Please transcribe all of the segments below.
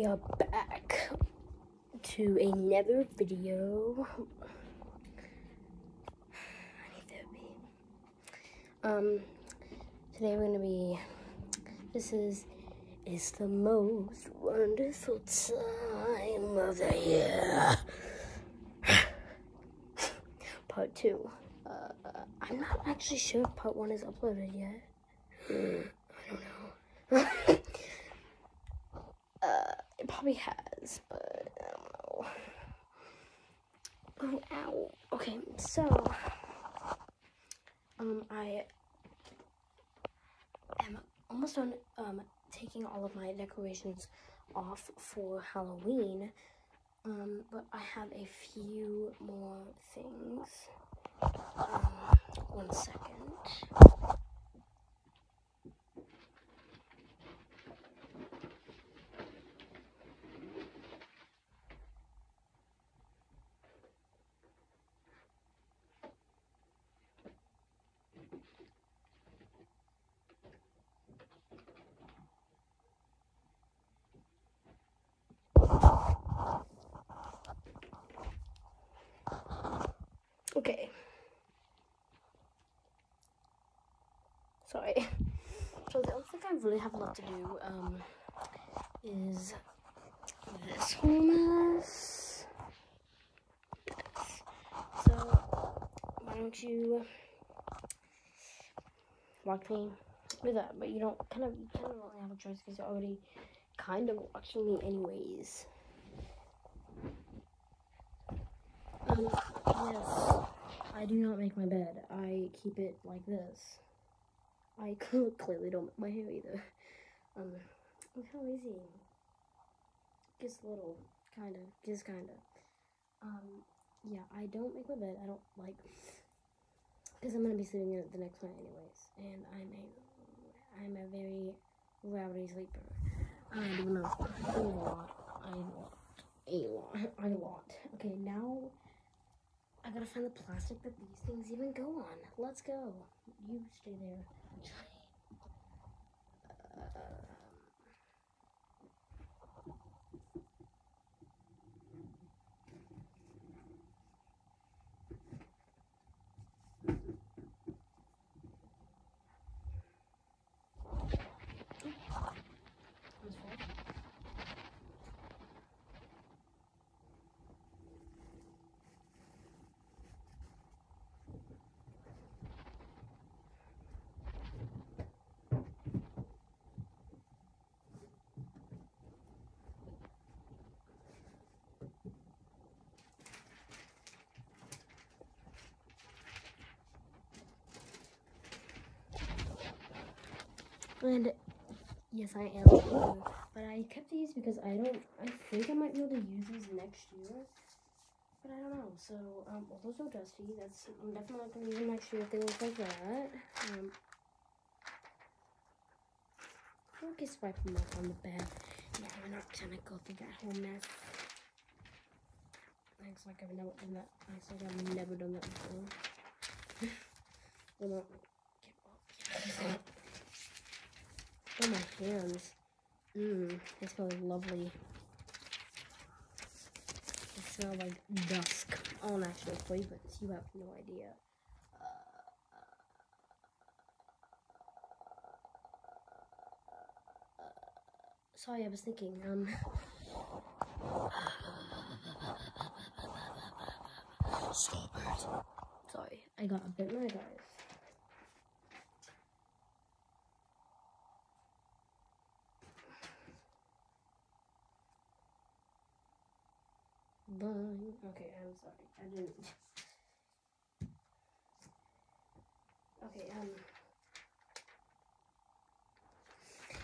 we are back to another video. I need therapy. Um, today we're gonna be. This is is the most wonderful time of the year. part two. Uh, I'm not actually sure if part one is uploaded yet. I don't know. uh, it probably has, but I don't know. Oh, ow. Okay, so um, I am almost done um taking all of my decorations off for Halloween. Um, but I have a few more things. Um, one second. Okay. Sorry. So the only thing I really have left to do um, is this. Yes. So why don't you watch me do that? But you don't kind of you kind of really have a choice because you're already kind of watching me anyways. Um, yes, I do not make my bed. I keep it like this. I clearly don't make my hair either. Um, look how easy. Just little, kind of, just kind of. Um, yeah, I don't make my bed. I don't like, because I'm gonna be sleeping in it the next night anyways, and I'm a, I'm a very rowdy sleeper. I do not a lot, lot, a lot, a lot. Okay, now I gotta find the plastic that these things even go on. Let's go. You stay there. Uh, this one. And yes, I am. But I kept these because I don't. I think I might be able to use these next year. But I don't know. So, um, well, those are dusty. That's I'm definitely not gonna use them next year if they look like that. Um, I'll just wipe them off on the bed. Yeah, we're not gonna go through that whole mess. Looks like I've never done that. Looks like I've never done that before. not. Get off. Oh, my hands. Mmm, they smell lovely. They smell like dusk. Oh, natural fragrance. You have no idea. Sorry, I was thinking. Um. Stop it. Sorry, I got a bit my guys. Bye. Okay, I'm sorry. I didn't. Okay, um.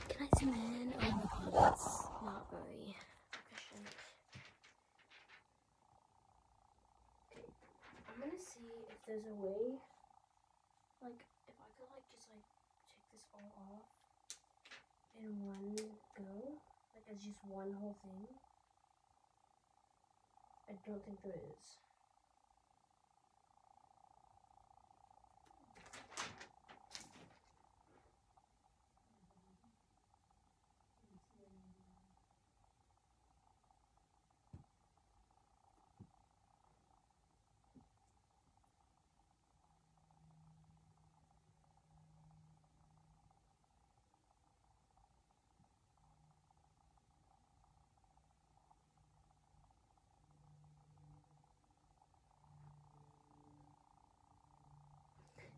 Can I zoom in? Oh my that's not very efficient. Okay, I'm gonna see if there's a way, like, if I could, like, just, like, take this all off in one go, like, as just one whole thing. I don't think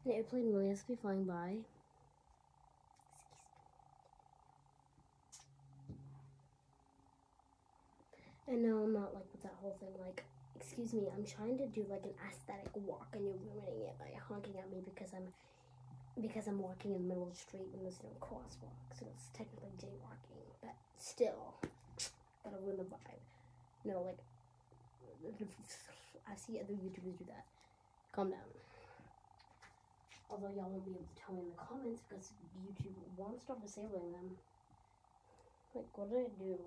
An airplane really has to be flying by. And no, I'm not like with that whole thing. Like, excuse me, I'm trying to do like an aesthetic walk, and you're ruining it by honking at me because I'm because I'm walking in the middle of the street and there's no crosswalk. So it's technically jaywalking, but still, gotta ruin the vibe. No, like, I see other YouTubers do that. Calm down. Although y'all won't be able to tell me in the comments because YouTube won't stop disabling them. Like, what did I do?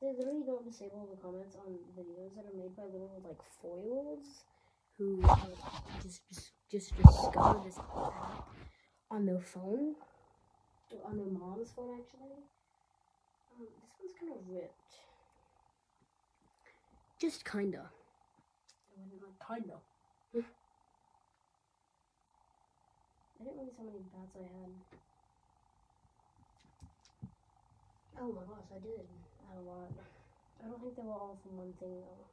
They literally don't disable the comments on videos that are made by little like olds who like, just just just discovered this app on their phone, on their mom's phone actually. Um, this one's kind of ripped. Just kinda. It wasn't like kinda. I didn't realize how many bats I had. Oh my gosh, I did have a lot. I don't think they were all from one thing though.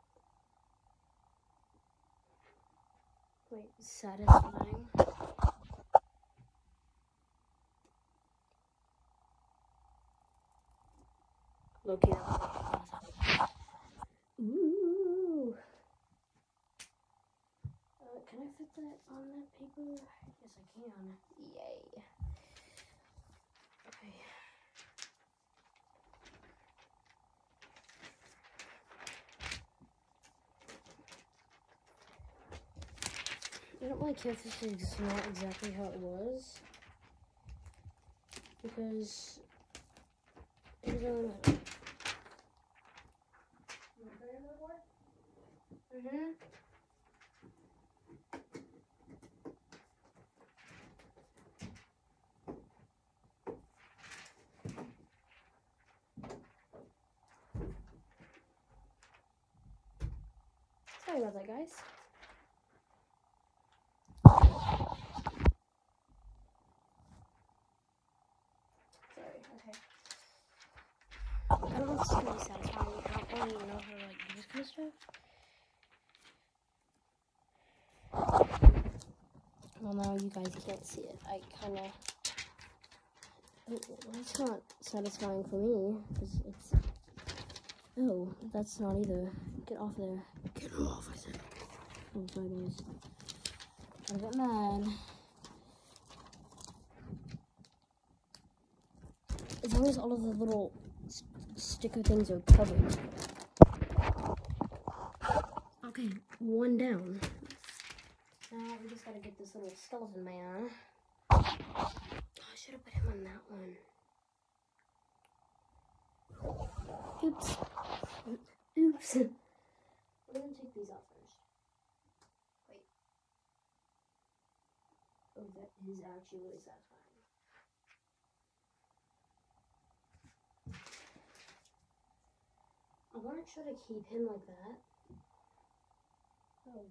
Wait, satisfying. Loki. Ooh. Uh, can I fit that on that paper? I can. Yay. Okay. I don't really care if this is not exactly how it was. Because it doesn't matter. Mm-hmm. Sorry about that, guys. Sorry, okay. I don't know if is gonna be satisfying. I don't really know how to like do this kind of stuff. Well, now you guys can't see it. I kind of. That's not satisfying for me because it's. Oh, that's not either. Get off there. Get off, I said. Oh, sorry, guys. I get mad. As long as all of the little sticker things are covered. Okay, one down. Now we just gotta get this little skeleton man. Oh, I should have put him on that one. Oops. Oops. We're gonna take these off first. Wait. Oh, that is actually really satisfying. I want to try to keep him like that. Oh.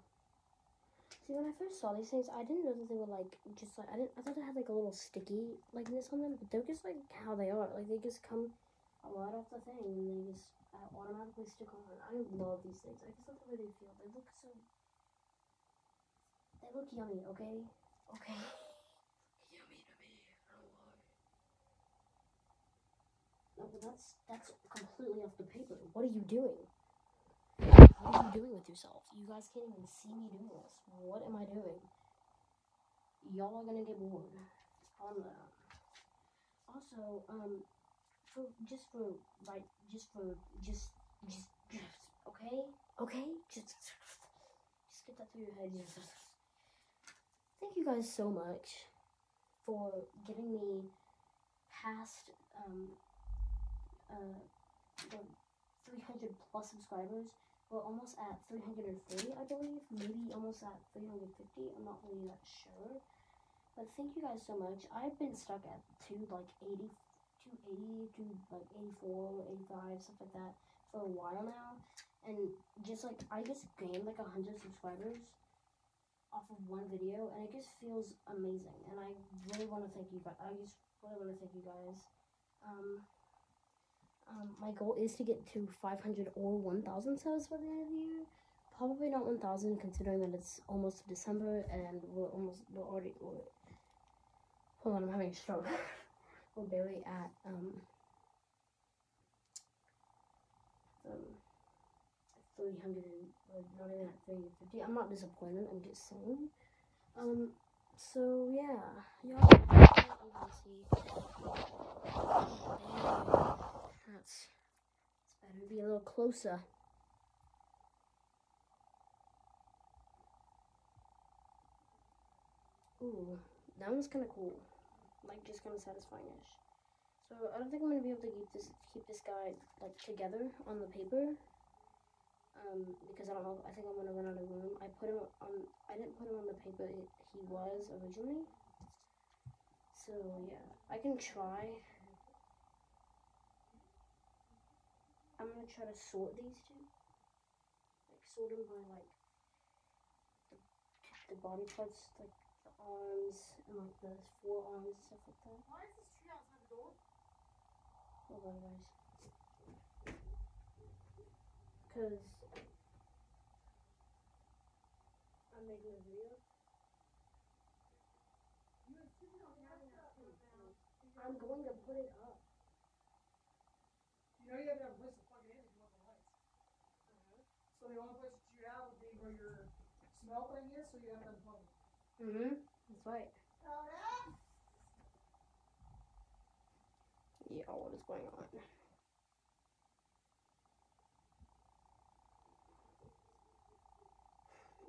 See, when I first saw these things, I didn't know that they were like just like I didn't. I thought they had like a little sticky likeness on them, but they're just like how they are. Like they just come a lot off the thing, and they just uh, automatically stick on. I love these things. I just love the way they feel. They look so. They look yummy. Okay. Okay. Yummy to me. I don't know. No, but that's that's completely off the paper. What are you doing? What are you doing with yourself? You guys can't even see me doing this. What am I doing? Y'all are gonna get bored. Calm down. Also, um, for just for like just for just just just okay, okay, just just get that through your head. Thank you guys so much for getting me past um uh the 300 plus subscribers. We're almost at 340, I believe. Maybe almost at 350. I'm not really that sure. But thank you guys so much. I've been stuck at two like 80, 280 to like 84, 85, stuff like that for a while now. And just like I just gained like 100 subscribers off of one video, and it just feels amazing. And I really want to thank you guys. I just really want to thank you guys. Um, um, my goal is to get to 500 or 1,000 subs by the end of the year. Probably not. not 1,000 considering that it's almost December and we're almost, we're already, we're, hold on, I'm having a stroke. barely at, um, um, 300, or not even at 350. I'm not disappointed, I'm just saying. Um, so yeah, y'all can see. That's, it's better to be a little closer. Ooh, that one's kind of cool. Like, just kind of satisfying-ish. So, I don't think I'm to be able to keep this, keep this guy, like, together on the paper. Um, because I don't know, I think I'm to run out of room. I put him on, I didn't put him on the paper he was originally. So, yeah, I can try. I'm to try to sort these two. Like, sort them by, like, the, the body parts, like, arms and like the forearms and stuff like that. Why is this tree outside the door? Hold on, guys. Because I'm making a video. You insisted on having that tree down. I'm going to put it up. You know you have to have a place to plug it in if you want the lights. So the only place that you have would be where your smell thing is, so you have to unplug it. Mm-hmm. Right. Yeah, what is going on?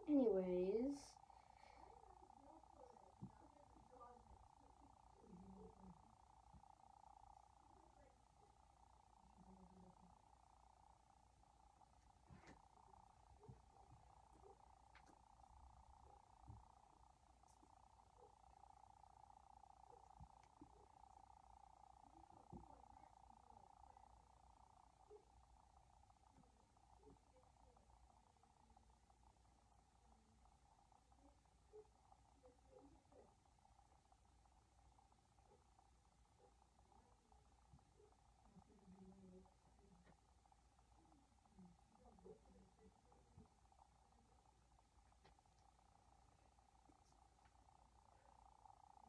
Anyways.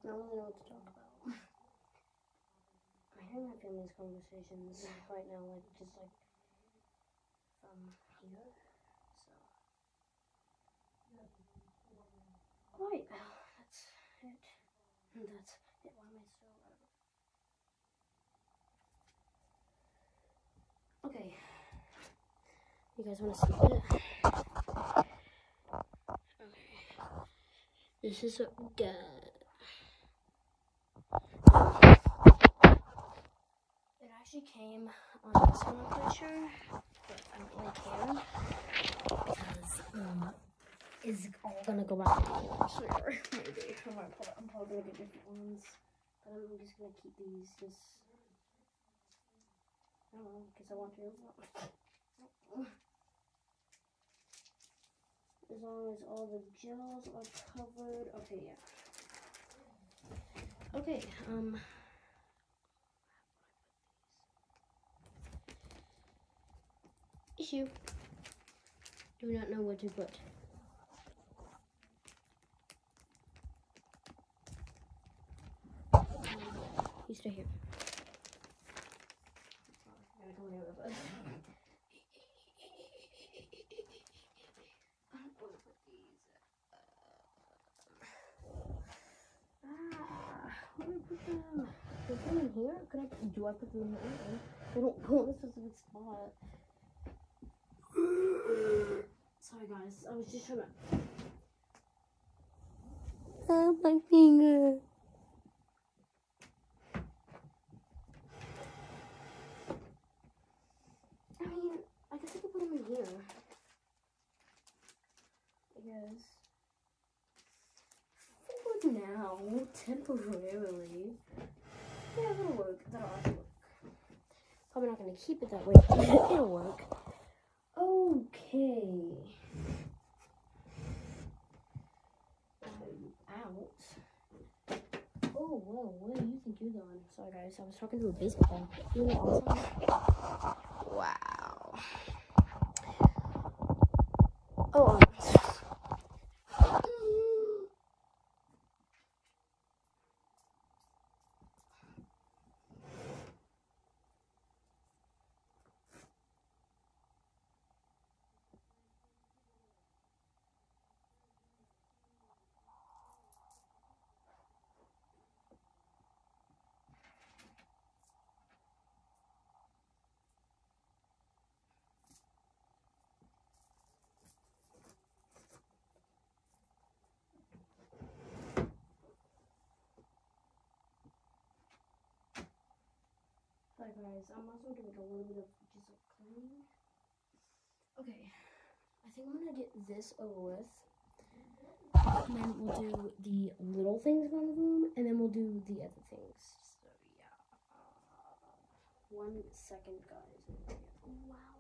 I don't really know what to talk about. I hear my family's conversations right now, like just like from here. So right, oh, that's it. That's it. Why am I so out of Okay. You guys want to see it? Okay. This is what we got. It actually came on this one, I'm pretty sure, but I don't really care because um, it's all gonna go back to. Maybe I might probably, I'm probably gonna get different ones, but I'm just gonna keep these just I don't know because I want to. As long as all the gels are covered. Okay, yeah. Okay, um. Issue. Do not know what to put. You stay here. Gotta come here with us. I don't wanna put these, Ah, where do I put them? Do I put them in here? Could I, do I put them in here? They don't go in a specific spot. Sorry guys, I was just trying to. Oh, my finger. I mean, I guess I could put them in here. I guess. Now, temporarily. Yeah, that'll work. That'll work. Probably not gonna keep it that way. It'll work. Okay. Out. Oh, whoa, where do you think you're going? Sorry, guys, I was talking to a baseball. Know, awesome. Wow. Oh, um, guys, I'm also doing a little bit of just like cleaning. Okay, I think I'm gonna get this over with. And then we'll do the little things around the room, and then we'll do the other things. So yeah. One second, guys. Wow.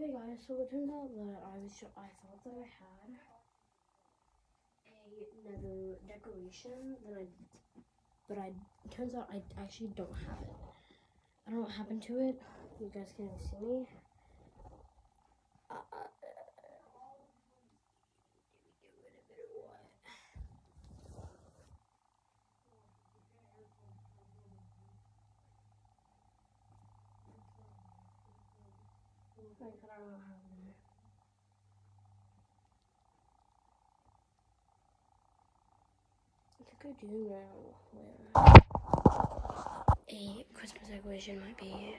Okay, guys. So it turns out that I was I thought that I had another decoration that I, but I turns out I actually don't have it. I don't know what happened to it. You guys can't see me. Uh, uh, get rid of it or what? Like, I don't know how to. I do know where a Christmas decoration might be.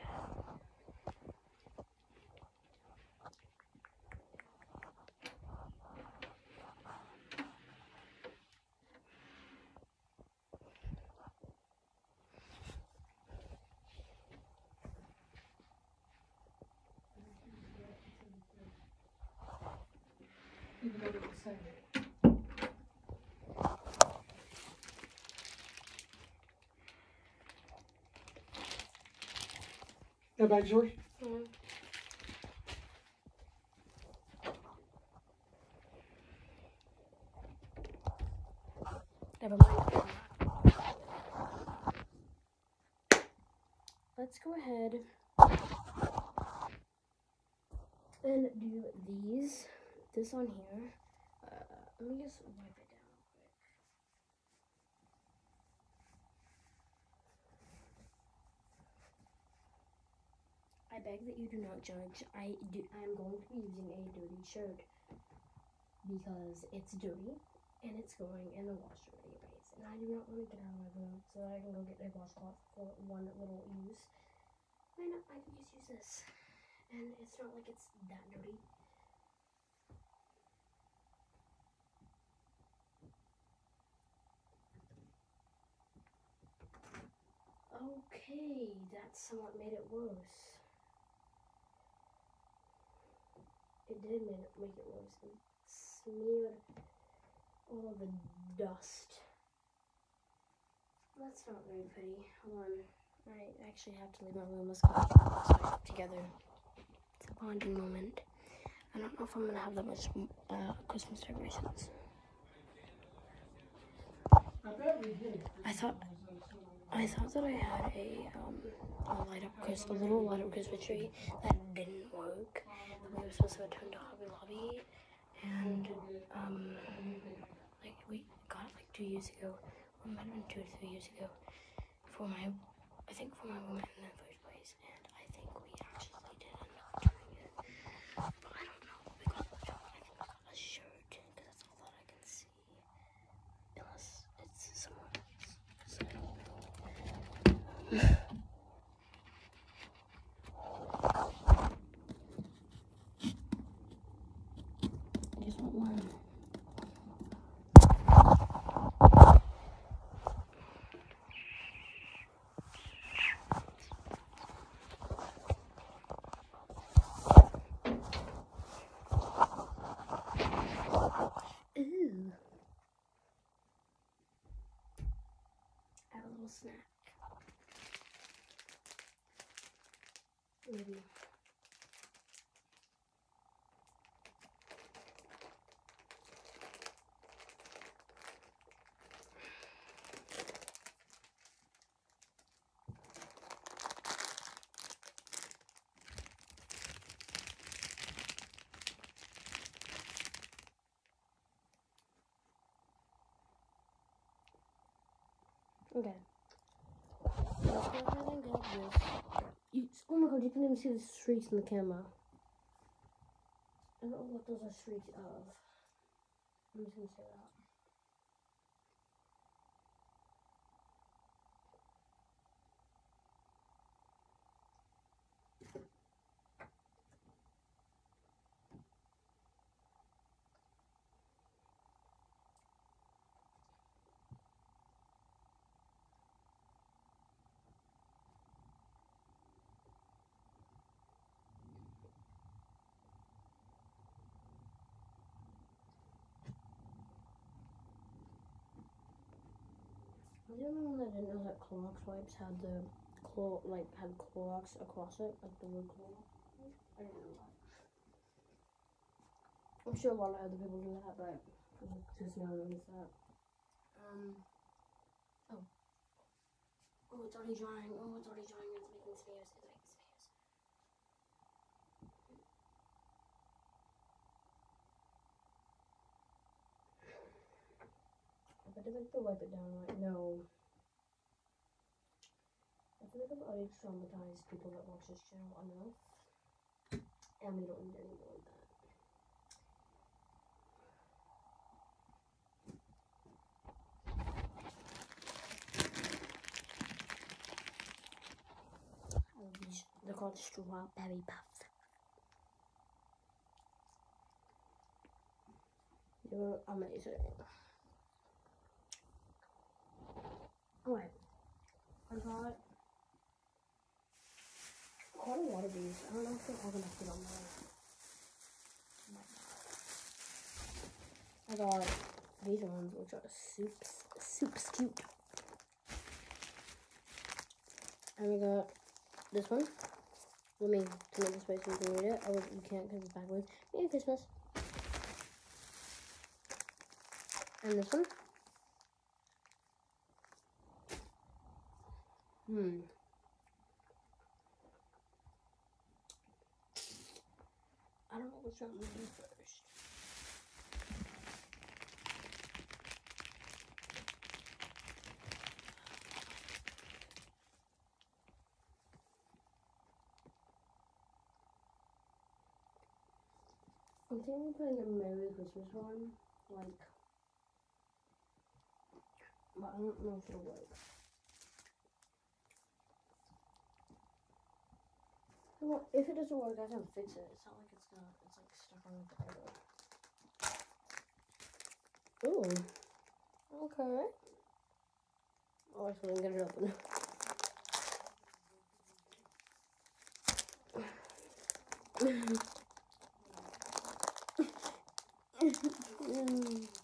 Even though they're the same. Bag's yours? Mm. Never mind. Let's go ahead and do these. This on here. Uh, let me just wipe it down real quick. I beg that you do not judge. I do. I am going to be using a dirty shirt because it's dirty and it's going in the washer anyways. And I do not want to get out of my room so that I can go get a washcloth for one little use. Why not? I can just use this, and it's not like it's that dirty. Okay, that somewhat made it worse. It did make it, make it worse. It smeared all the dust. That's not very pretty. Hold on. I actually have to leave my room. Let's go together. It's a bonding moment. I don't know if I'm gonna have that much uh, Christmas decorations. I bet we did. I thought I thought that I had a um a light up Chris a little light up Christmas tree that didn't work. We were supposed to return to Hobby Lobby and um like we got it like two years ago. Or might have been two or three years ago. For my I think for my woman in the first place and I think we actually did end up doing it. But I don't know what we got left over. I think we got a shirt because that's all that I can see. Unless it's somewhere else. 'cause I don't know. I just want one. Ooh. I have a little snack. Maybe. Okay. Let's go ahead and get this. You, oh my god, you can even see the streaks in the camera. I don't know what those are streaks of. I'm just gonna say that. Only one that didn't know that Clorox wipes had the Clor like had Clorox across it, like the word Clorox? I didn't know that. I'm sure a lot of other people do that, but just now noticed that. Um. Oh. Oh, it's already drying. Oh, it's already drying. It's making spheres. It's making spheres. I didn't to wipe it down right now. Feel like I've already traumatized people that watch this channel enough. And we don't need any more of that. They're called strawberry puffs. You're amazing. Alright. I got quite a lot of these. I don't know if they're all fit on there. I got these ones, which are soups, soups cute. And we got this one. Let me turn it this way so you can read it. Oh, you can't because it's backwards. Merry Christmas. And this one. Hmm. I don't know which one gonna do first. I'm thinking putting a Merry Christmas one, like, but I don't know if it'll work. Well, if it doesn't work, I can fix it. It's not like it's not. Stuck on the Ooh. Okay. Oh, I still didn't get it open. Mm.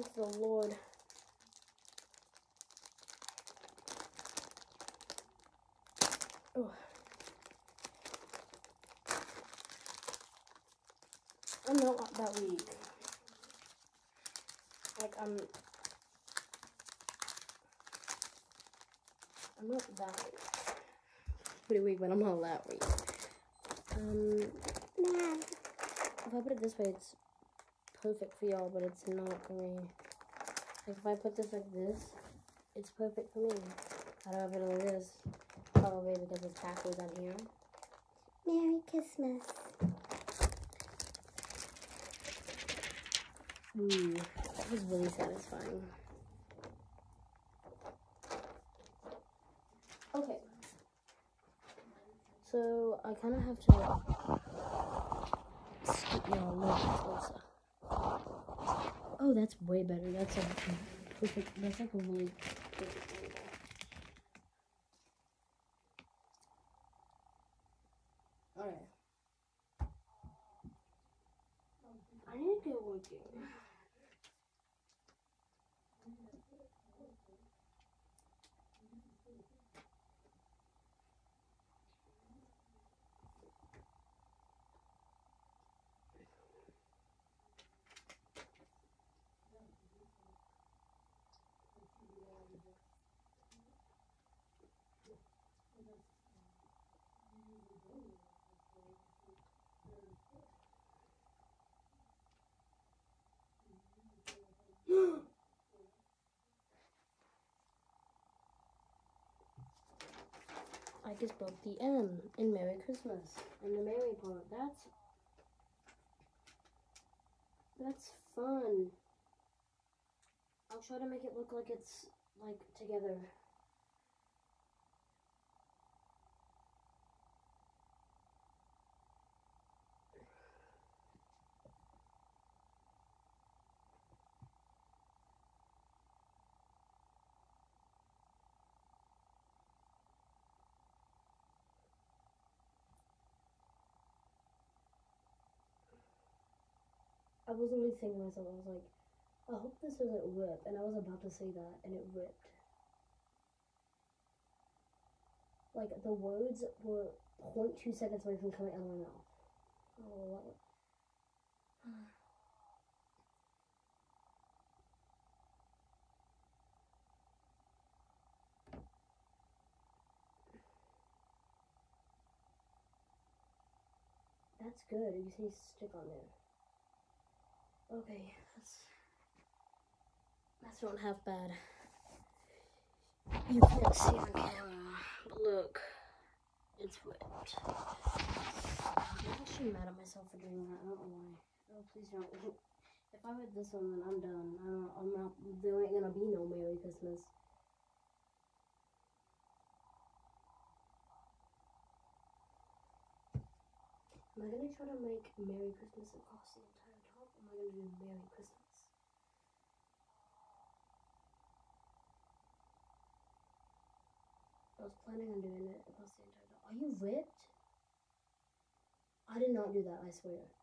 Thank the Lord. Oh. I'm not that weak. Like, I'm. I'm not that weak. Pretty weak, but I'm not that weak. Um, nah. If I put it this way, it's perfect for y'all, but it's not for me. Like if I put this like this, it's perfect for me. I do I put it like this? Oh, Probably because it's backwards on here. Merry Christmas. Ooh, that was really satisfying. Okay. So I kind of have to scoot y'all a little bit closer. Oh, that's way better. That's a perfect. That's like a really perfect I just broke the M in Merry Christmas and the Merry part. That's that's fun. I'll try to make it look like it's like together. I was literally thinking to myself, I was like, I hope this doesn't rip. And I was about to say that, and it ripped. Like, the words were 0.2 seconds away from coming out of my mouth. Oh? That's good. You see stick on there. Okay, that's that's not half bad. You can't see on camera, but look, it's ripped. I'm actually mad at myself for doing that. I don't know why. Oh, please don't. If I rip this one, then I'm done. I don't. I'm not. There ain't gonna be no Merry Christmas. Am I gonna try to make Merry Christmas across the Merry Christmas? I was planning on doing it across the entire. Are you ripped? I did not do that, I swear.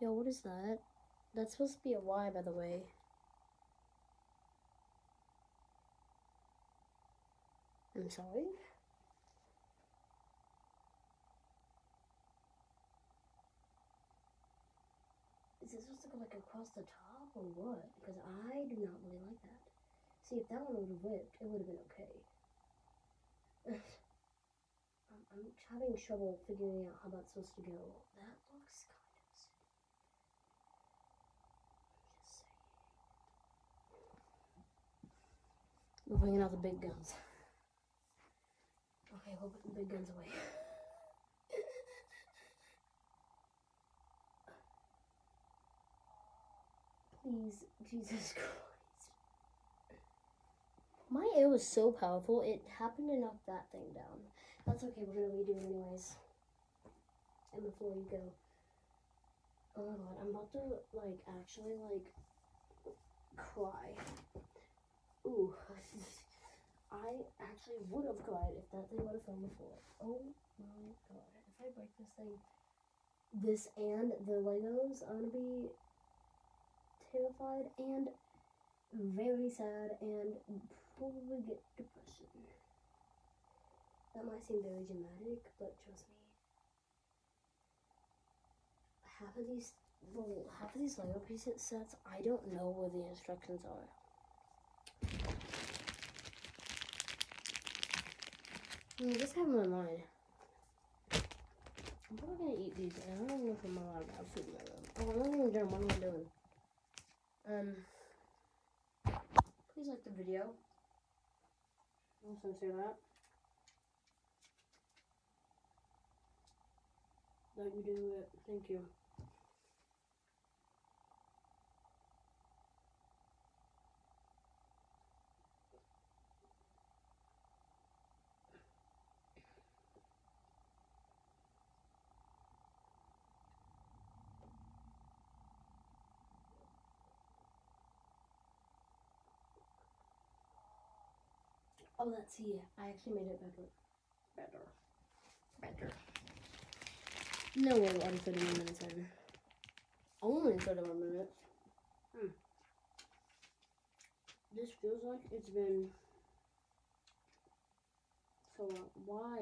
Yo, what is that? That's supposed to be a Y, by the way. I'm sorry? Is this supposed to go like across the top or what? Because I do not really like that. See, if that one would have ripped, it would have been okay. I'm, having trouble figuring out how that's supposed to go. That looks kind of silly. We're bringing out the big guns. Okay, we'll put the big guns away. Please, Jesus Christ. My air was so powerful, it happened to knock that thing down. That's okay, we're gonna redo it anyways. And before you go. Oh my god, I'm about to, like, actually, like, cry. Ooh. I actually would have cried if that thing would have fell before. Oh my god. If I break this thing, this and the Legos, I'm gonna be terrified and very sad and probably get depression. That might seem very dramatic, but trust me. Half of these, well, half of these Lego pieces sets, I don't know where the instructions are. I just have them in mind. I'm probably gonna eat these. I don't know if I'm allowed to have food in my room. Oh, I'm not even done. What am I doing? Um, please like the video. I'm say that. that you do it. Thank you. Oh, let's see. I actually made it better. Better. Better. No, we're already 31 minutes in. Only 31 minutes. Hmm. This feels like it's been so long. Why?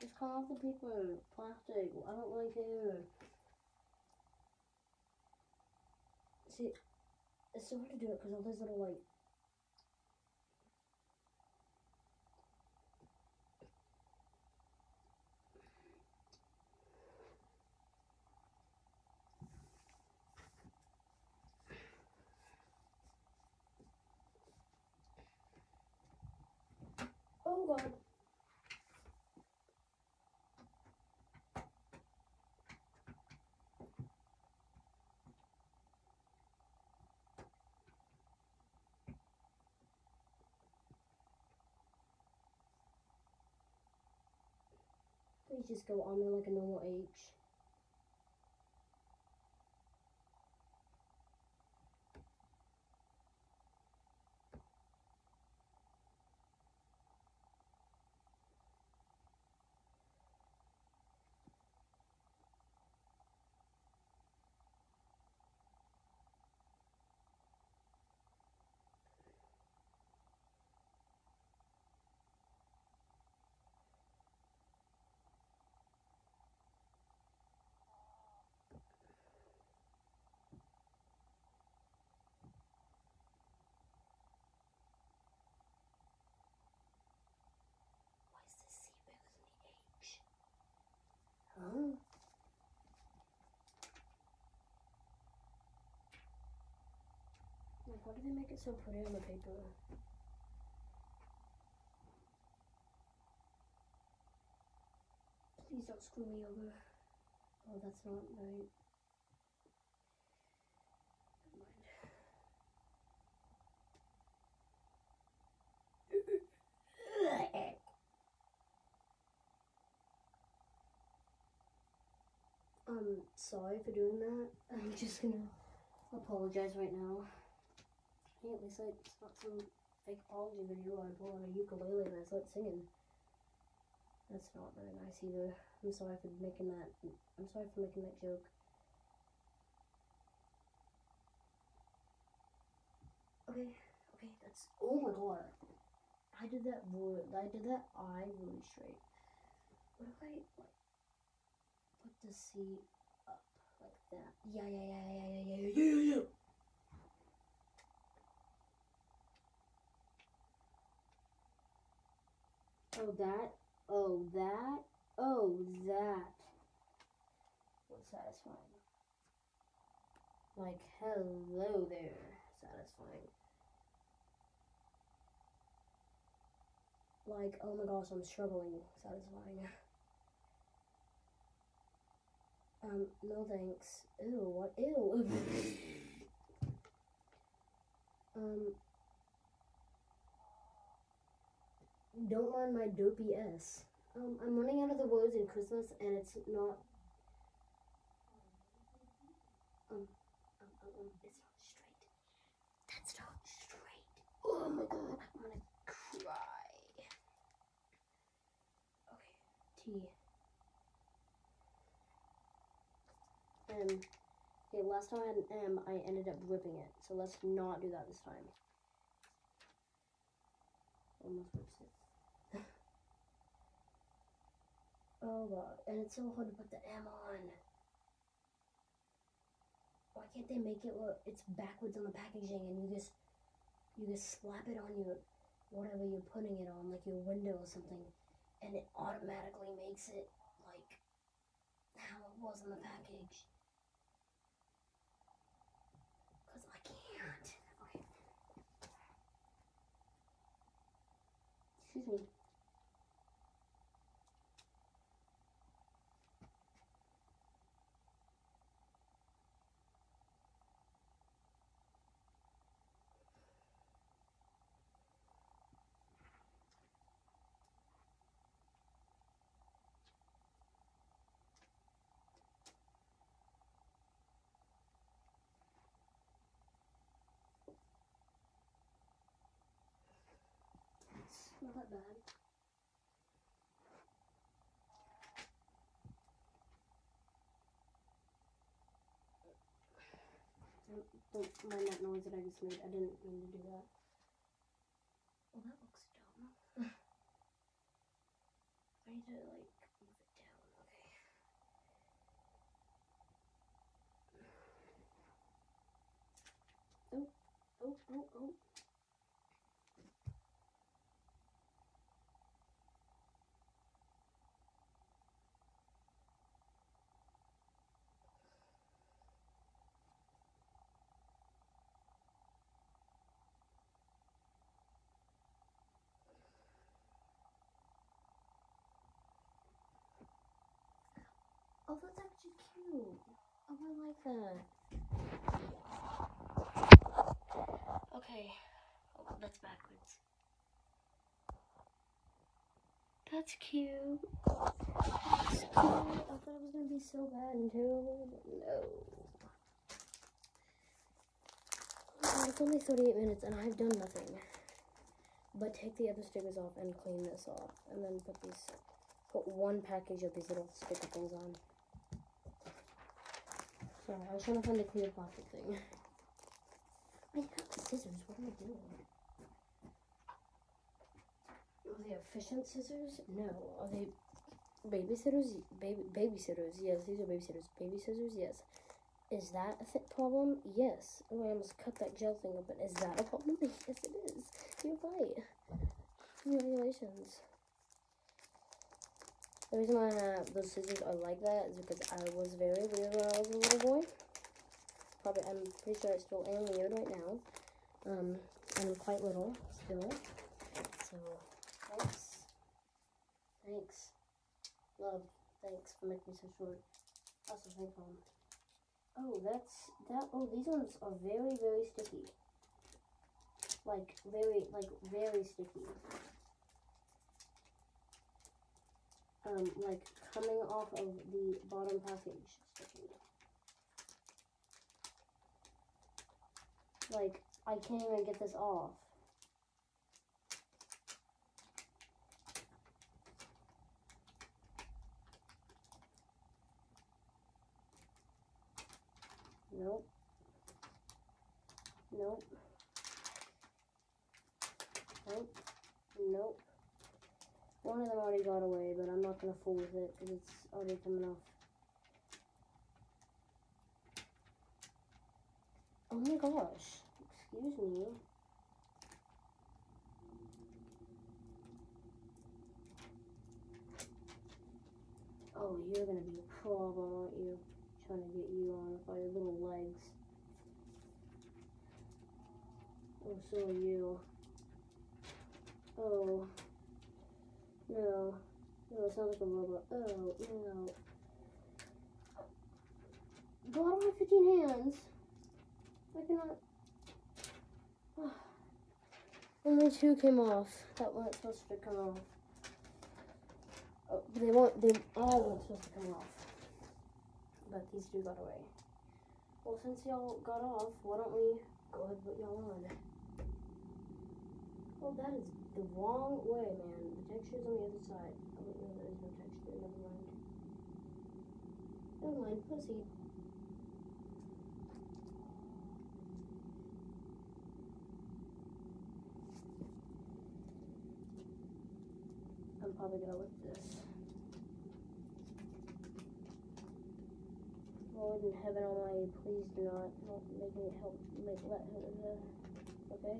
Just cut off the paper. Plastic. I don't really care. See, it's so hard to do it because all those little like Oh god. Just go on there like a normal H. why do they make it so pretty on the paper? Please don't screw me over. Oh, that's not right. Um, sorry for doing that. I'm just gonna apologize right now can't recite. Like, it's not some fake apology video I pull on a ukulele and I start singing. That's not very nice either. I'm sorry for making that. I'm sorry for making that joke. Okay, okay, that's. Oh my god, I did that. I did that eye really straight. What if I like put the seat up like that? Yeah, yeah, yeah, yeah, yeah, yeah, yeah, yeah. yeah. Oh, that. Oh, that. Oh, that. Was satisfying. Like, hello there. Satisfying. Like, oh my gosh, I'm struggling. Satisfying. Um, no thanks. Ew, what? Ew. um, don't mind my dopey S. Um, I'm running out of the words in Christmas and it's not. Um, um, um, um, it's not straight. That's not straight. Oh my god, I'm gonna cry. Okay, T. M. Okay, last time I had an M, I ended up ripping it. So let's not do that this time. Almost rips it. Oh god, and it's so hard to put the M on. Why can't they make it look it's backwards on the packaging and you just you just slap it on your whatever you're putting it on, like your window or something, and it automatically makes it like how it was on the package. Not that bad. Don't, mind that noise that I just made. I didn't mean to do that. Well, that looks dumb. I need to, like, move it down. Okay. Oh, oh, oh, oh. Oh, that's actually cute. Oh, I like that. Okay. Oh, that's backwards. That's cute. That's cute. I thought it was gonna be so bad and terrible, but no. It's only 38 minutes and I've done nothing. But take the other stickers off and clean this off. And then put these, put one package of these little sticker things on. Sorry, I was trying to find the clear plastic thing. I have scissors. What am I doing? Are they efficient scissors? No. Are they babysitters? Baby babysitters? Yes, these are babysitters. Baby scissors? Yes. Is that a problem? Yes. Oh, I almost cut that gel thing open. Is that a problem? Yes, it is. You're right. Congratulations. The reason why uh, those scissors are like that is because I was very weird when I was a little boy. Probably, I'm pretty sure I still am weird right now. Um, I'm quite little still. So, thanks. Thanks. Love, thanks for making me so short. Also, thanks, Mom. Oh, that's, that, oh, these ones are very, very sticky. Like, very, like, very sticky. Um, like coming off of the bottom package sticky. Like, I can't even get this off. Nope. Nope. Nope. Nope. One of them already got away, but I'm not gonna fool with it because it's already coming off. Oh my gosh. Excuse me. Oh, you're gonna be a problem, aren't you? Trying to get you on all your little legs. Oh, so are you. Oh. No. No, it sounds like a robot. Oh, no. God, I don't have 15 hands. I cannot. Only two came off that weren't supposed to come off. Oh, they weren't, they all weren't supposed to come off. But these two got away. Well, since y'all got off, why don't we go ahead and put y'all on? Oh, that is the wrong way, man. The texture's on the other side. Oh, wait, no, there is no texture. Never mind. Never mind. Proceed. I'm probably gonna lick this. Lord in heaven almighty, please do not, make me help, make, let her, uh, okay?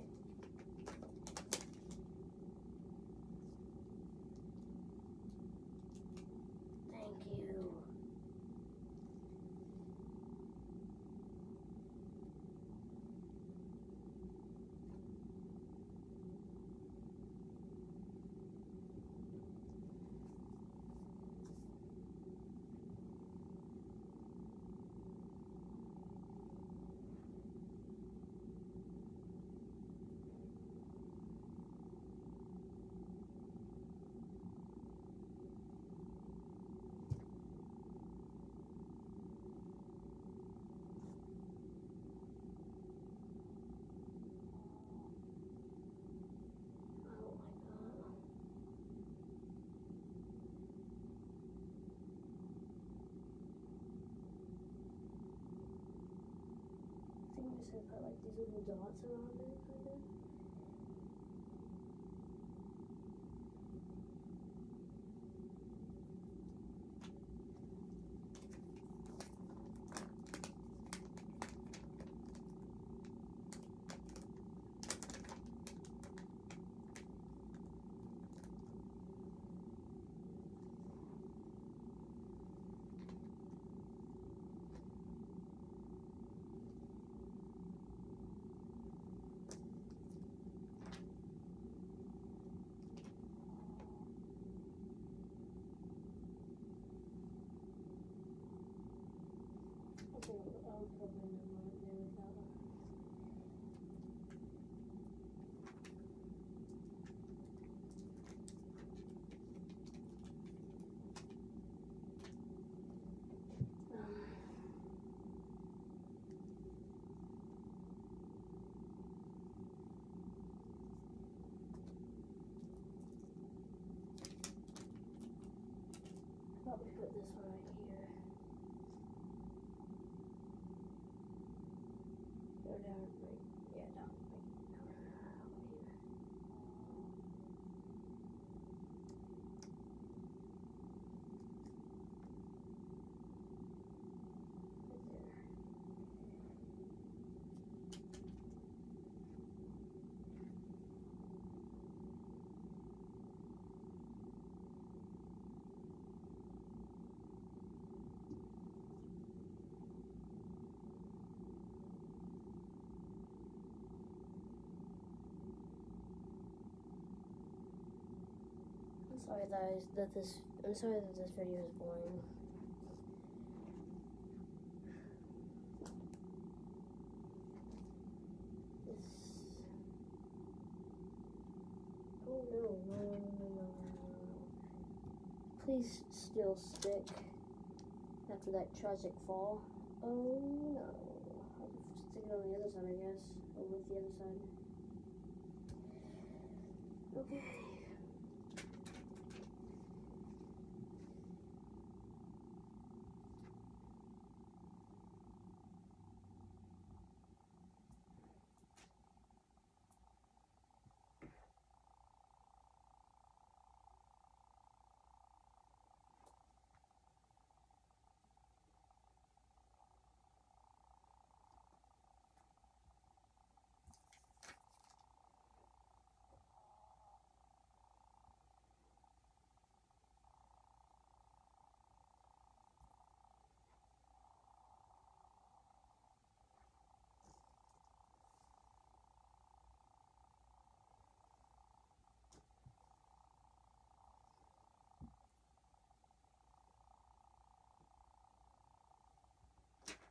Gonna put like these little dots around it, kind of. Okay, I'll put my number right there with that one. Um, We put this one right here. Go down, right? Yeah, down, right? Down, here. Right there. I'm sorry guys that this I'm sorry that this video is boring. Please still stick after that tragic fall. Oh no. I'll stick it on the other side I guess. Or with the other side. Okay.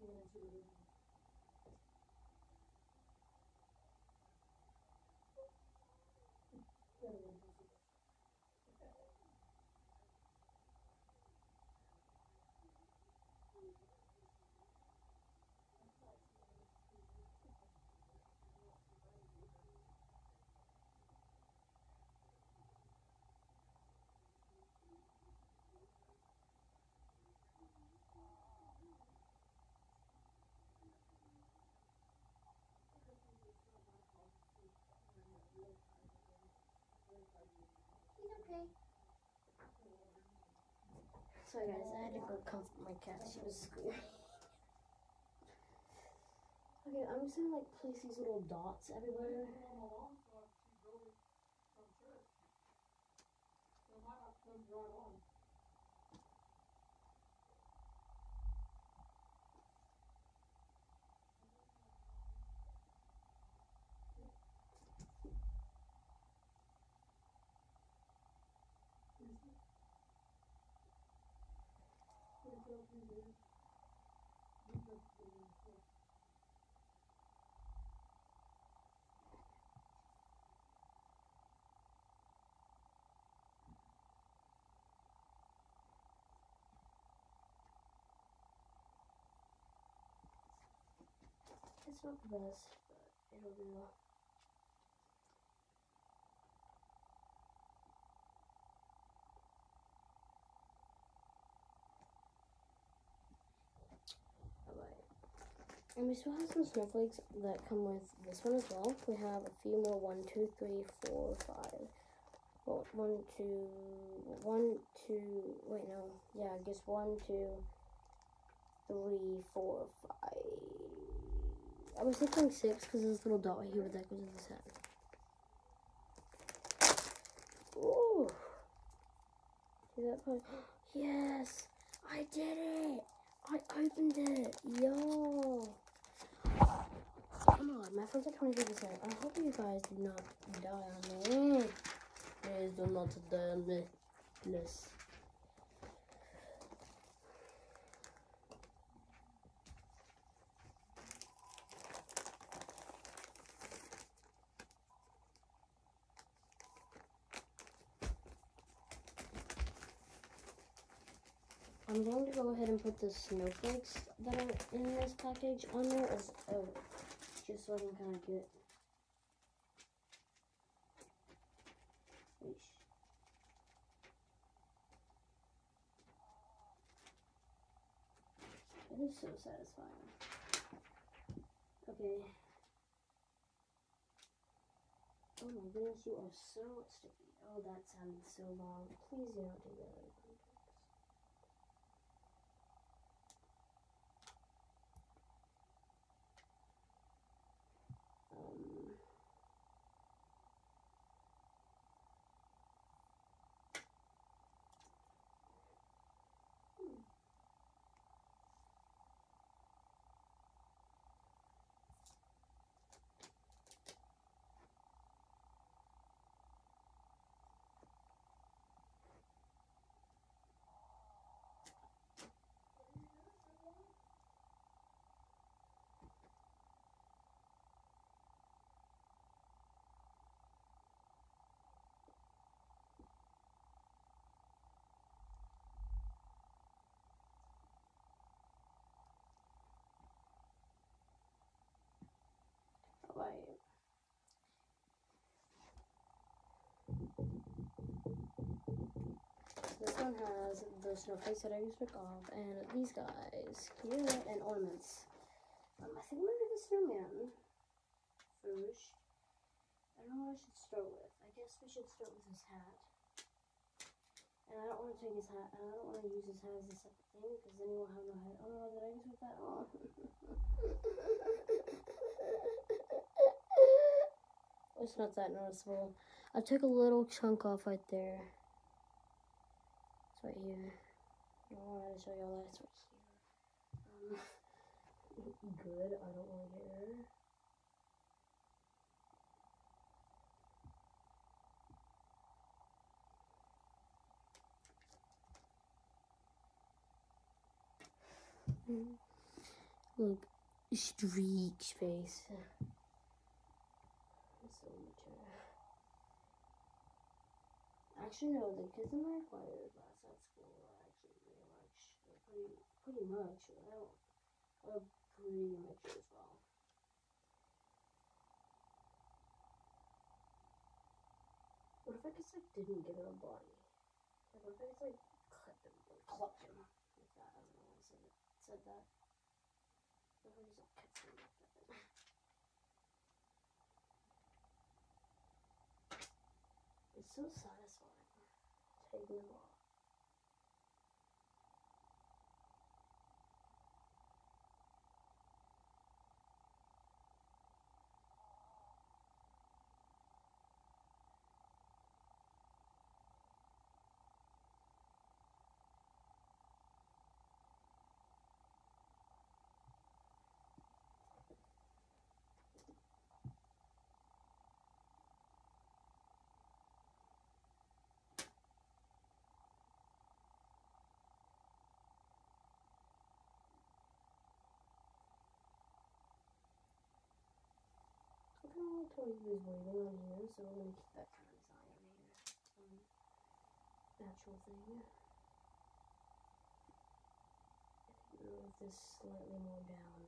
this right here. He's Sorry guys, I had to go comfort my cat. She was screaming. okay, I'm just gonna like place these little dots everywhere. It's not the best, but it'll do. And we still have some snowflakes that come with this one as well. We have a few more. One, two, three, four, five. Well, one, two, one, two. Wait, no. Yeah, I guess one, two, three, four, five. I was thinking six because there's a little dot here, that goes in the set. Ooh. That part? Yes! I did it! I opened it! Yo! Come on, my friends are 23%. I hope you guys do not die on me. Please do not die on me. Please. I'm going to go ahead and put the snowflakes that are in this package on there as oh, just can kind of get. Eesh. It is so satisfying. Okay. Oh my goodness, you are so sticky. Oh, that sounded so long. Please do not do that. Um, Right. This one has the snowflakes that I used to pick off, and these guys here, and ornaments. Um, I think I'm gonna do the snowman first. I don't know what I should start with. I guess we should start with his hat. And I don't want to take his hat, and I don't want to use his hat as a separate thing, because then he won't have no head. Oh no, did I just put that on? It's not that noticeable. I took a little chunk off right there. It's right here. I don't want to show y'all that. It's right here. Um, good. I don't want to get her. Mm. Look, streak face. So mature. Actually, no. The kids in my choir class at school are actually pretty much, they're pretty, much. I don't, are pretty mature as well. What if I just like didn't give her a body? Like what if I just like clipped him, like clubbed him like that? I don't know why I said it, said that. What if I just like kept him like that? It's so satisfying taking them off. know what Toby was waiting on you, so I'm gonna keep that kind of design on here. Um, natural thing. Move this slightly more down.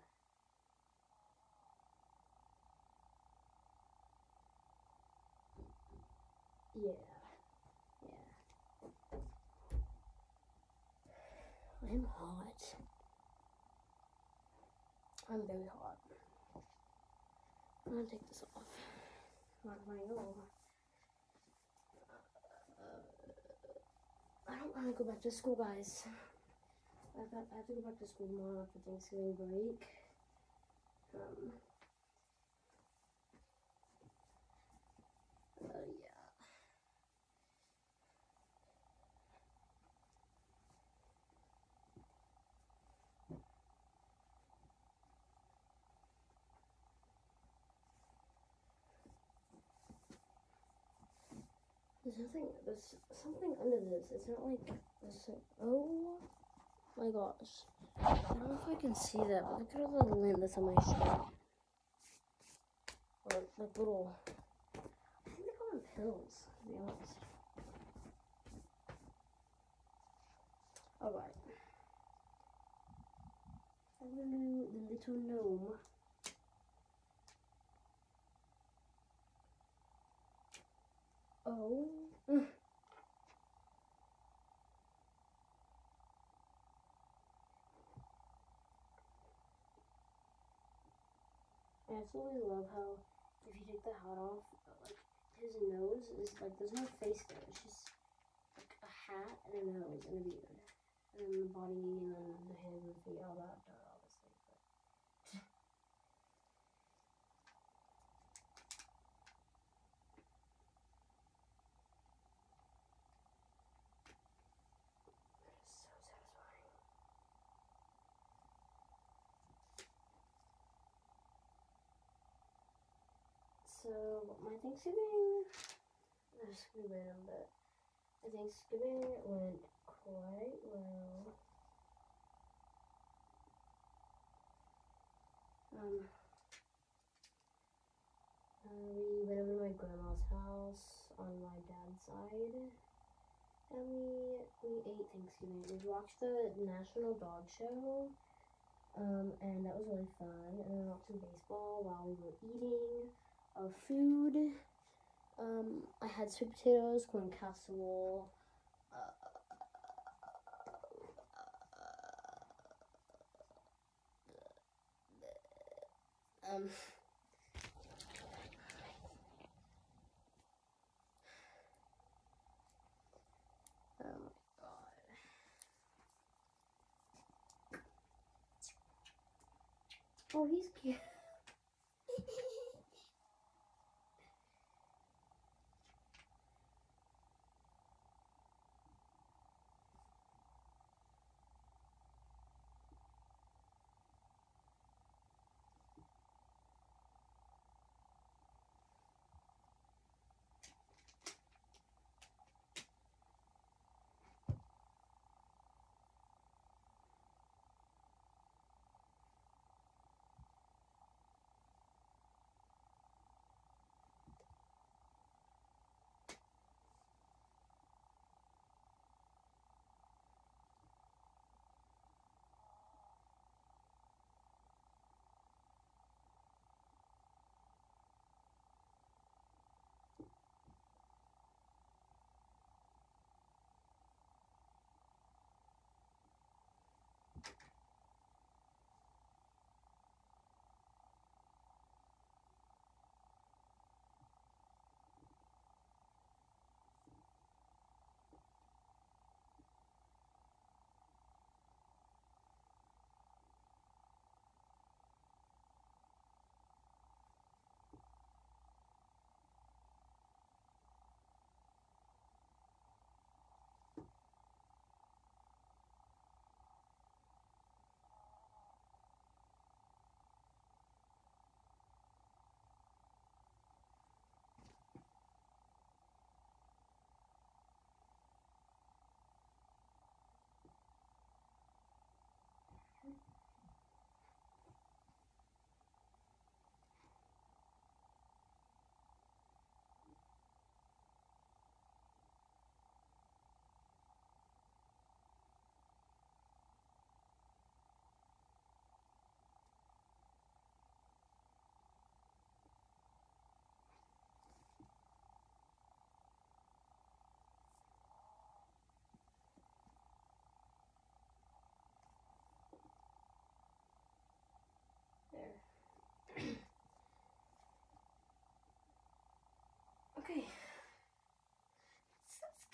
Yeah. Yeah. I'm hot. I'm very hot. I'm gonna take this off. Not my own. I don't want to go back to school, guys. I got. I have to go back to school tomorrow after Thanksgiving break. Um. Uh, yeah. There's nothing. There's something under this. It's not like. Oh my gosh. I don't know if I can see that, but look at all the lint that's on my shirt. Or like little. I think they call them pills, to be honest. Alright. Hello, the little gnome. Oh. I absolutely love how if you take the hat off, like his nose is like there's no face there. It's just like a hat and a nose and a beard, and then the body and then the head and feet, all that done obviously. But it's so satisfying. So my Thanksgiving, this could be random, but my Thanksgiving went quite well. Um, uh, we went over to my grandma's house on my dad's side, and we we ate Thanksgiving. We watched the National Dog Show. Um, and that was really fun. And we watched some baseball while we were eating of food. Um, I had sweet potatoes, corn casserole. Uh, um, oh my god. Oh, he's cute.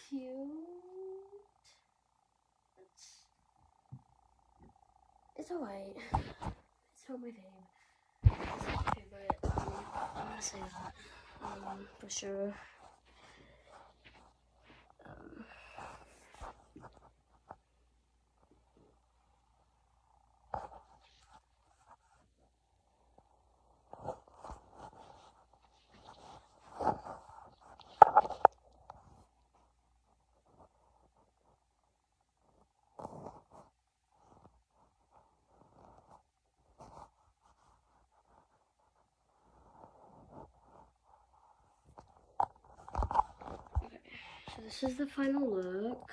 Cute. It's, it's alright. It's not my fave. It's not my favorite. Um, I'm gonna say that. Um, for sure. Um, so this is the final look.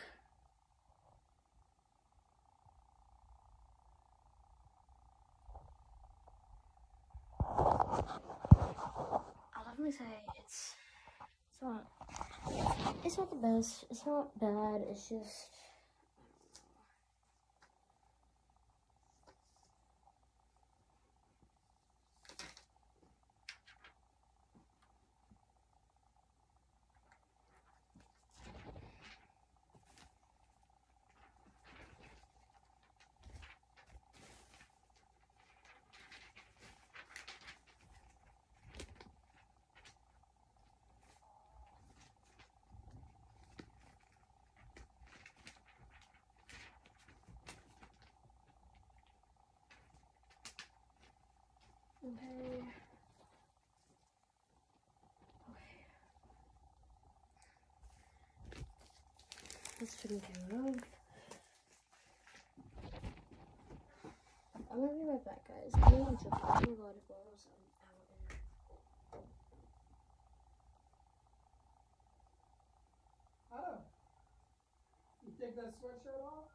I'll definitely say it's it's not it's not the best. It's not bad. It's just okay. Okay. That's care of. I'm gonna be right back, guys. I'm gonna check. Oh my god, if I was um, out in Adam, you take that sweatshirt off?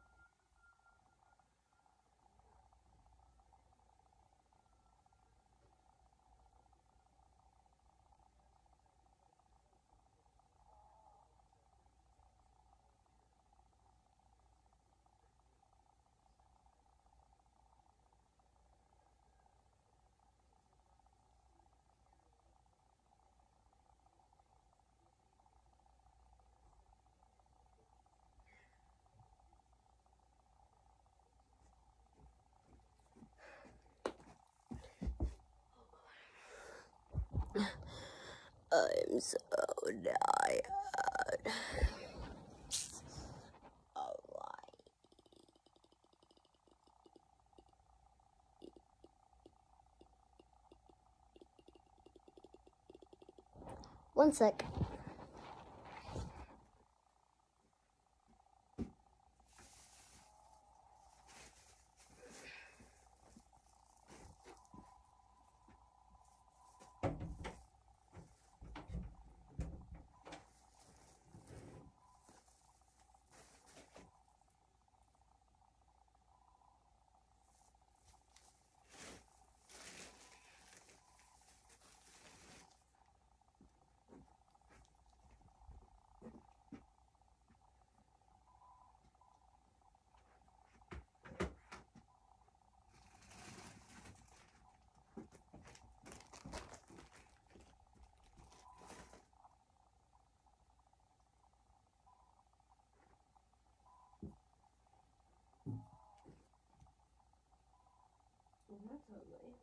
I'm so tired. One sec. Oh, That's ugly.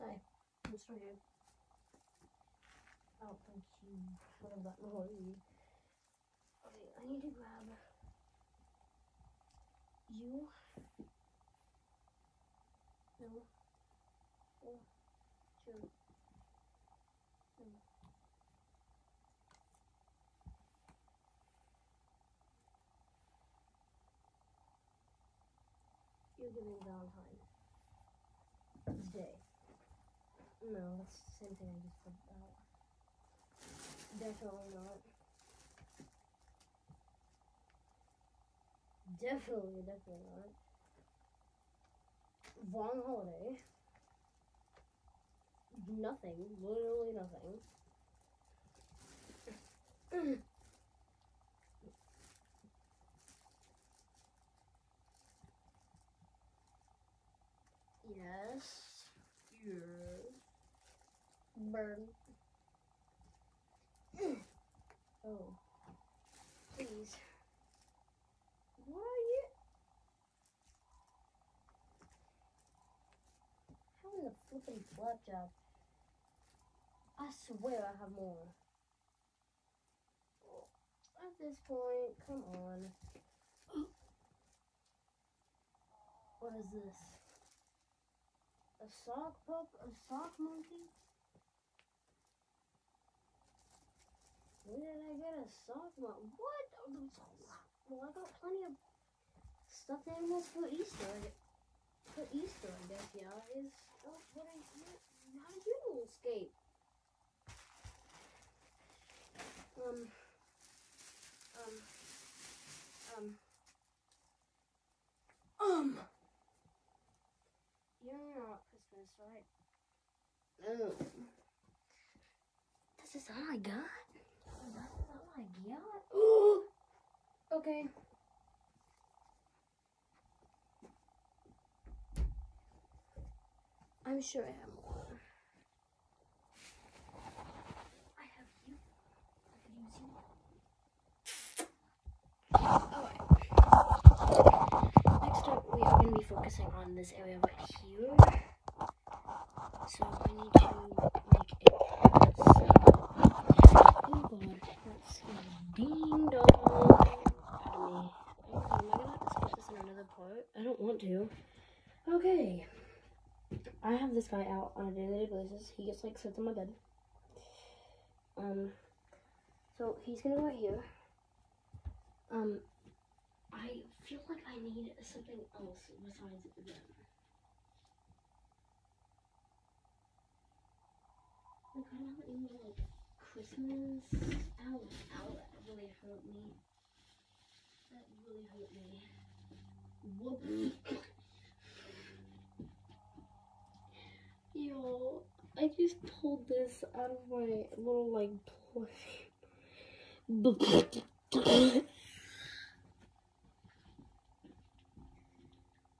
Hi, I'm still here. Oh, I don't think you would have gotten of. Okay, I need to grab you. No. Oh, two. No. Giving Valentine's Day. No, that's the same thing I just put out. Definitely not. Definitely, definitely not. Wrong holiday. Nothing. Literally nothing. Yes. your burn. oh, please. What are you? Having a flipping blood job. I swear I have more. At this point, come on. what is this? A sock pup? A sock monkey? Where did I get a sock monkey? What? Well, I got plenty of stuffed animals for Easter. I For Easter, I guess, yeah. Is oh, what you, how did you escape? Um, um, um, um. You're not Christmas, right? Oh. This is all I got? That's all I got? okay. I'm sure I have more. I have you. I could use you. Alright. Next up, we are going to be focusing on this area right here. So I need to make a pass. Oh god, that's ding dong. Of me. Oh, am I gonna have to split this in another part? I don't want to. Okay. I have this guy out on a daily basis. He just like sits on my bed. Um, so he's gonna go right here. Um, I feel like I need something else besides them. Like Christmas. Ow, ow, that really hurt me. That really hurt me. Whoop. Yo, I just pulled this out of my little like plush.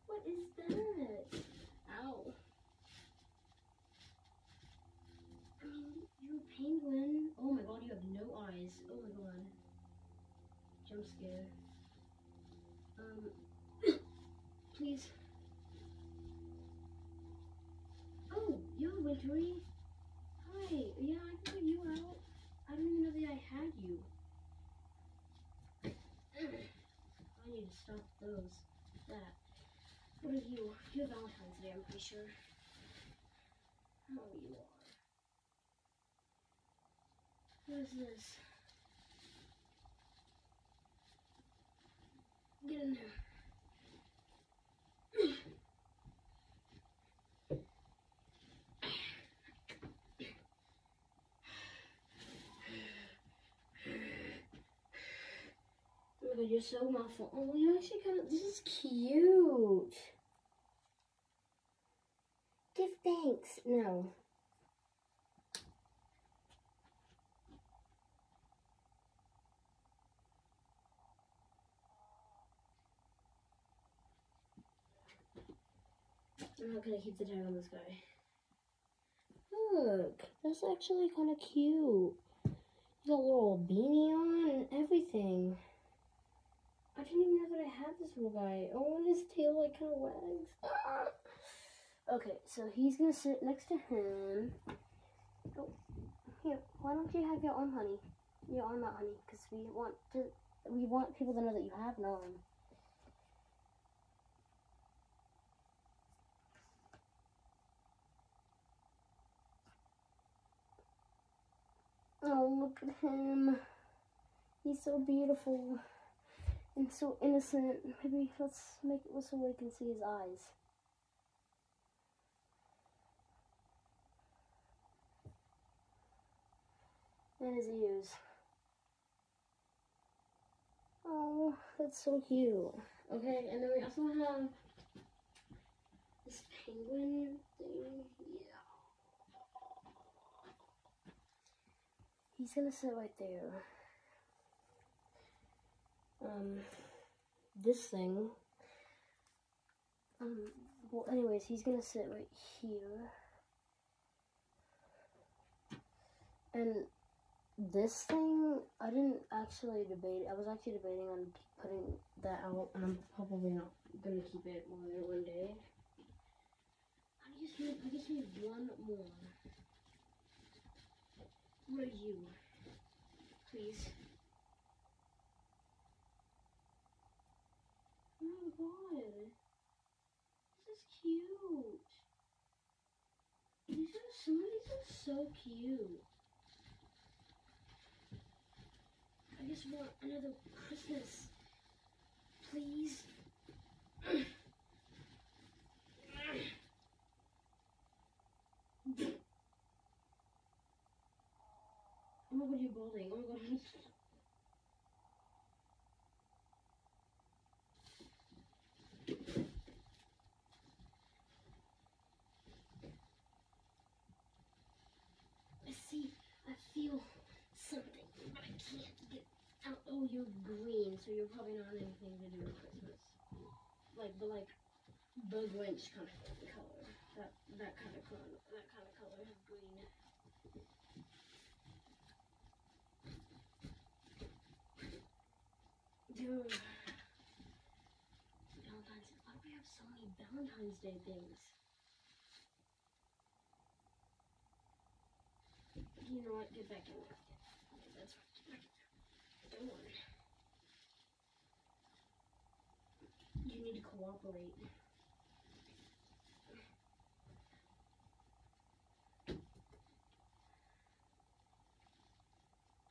what is that? Ow. I mean, you're a penguin. Oh my god, you have no eyes. Oh my god. Jump scare. Um, please. Oh, you're Wintry. Hi. Yeah, I got you out. I don't even know that I had you. I need to stop those. That. What are you? You're Valentine's Day, I'm pretty sure. Oh, you are. What is this? Get in there. Oh my god, you're so muffled. Oh, you actually kind of. This is cute. Give thanks. No. I'm not gonna keep the tag on this guy. Look, that's actually kind of cute. He's got a little beanie on and everything. I didn't even know that I had this little guy. Oh, and his tail like kind of wags. Ah! Okay, so he's gonna sit next to him. Oh, here. Why don't you have your arm, honey? Your arm out, honey, because we want to. We want people to know that you have an arm. Oh, look at him. He's so beautiful and so innocent. Maybe let's make it so we can see his eyes. And his ears. Oh, that's so cute. Okay, and then we also have this penguin thing. Yeah. He's gonna sit right there. Um, this thing. Um, well, anyways, he's gonna sit right here. And this thing, I didn't actually debate. I was actually debating on putting that out, and I'm probably not gonna keep it one one day. I just need, I just need one more. What are you? Please. Oh my god. This is cute. These are some of these are so cute. I just want another Christmas. Please. Oh my god, you're balding. Oh my god. I see, I feel something, but I can't get out. Oh, you're green, so you're probably not anything to do with Christmas. Like, but like, the Grinch kind of color. That that kind of color. That kind of color of green. Dude. Valentine's Day. Why do we have so many Valentine's Day things? You know what? Get back in there. Okay, that's right. Get back in there. Don't worry. You need to cooperate.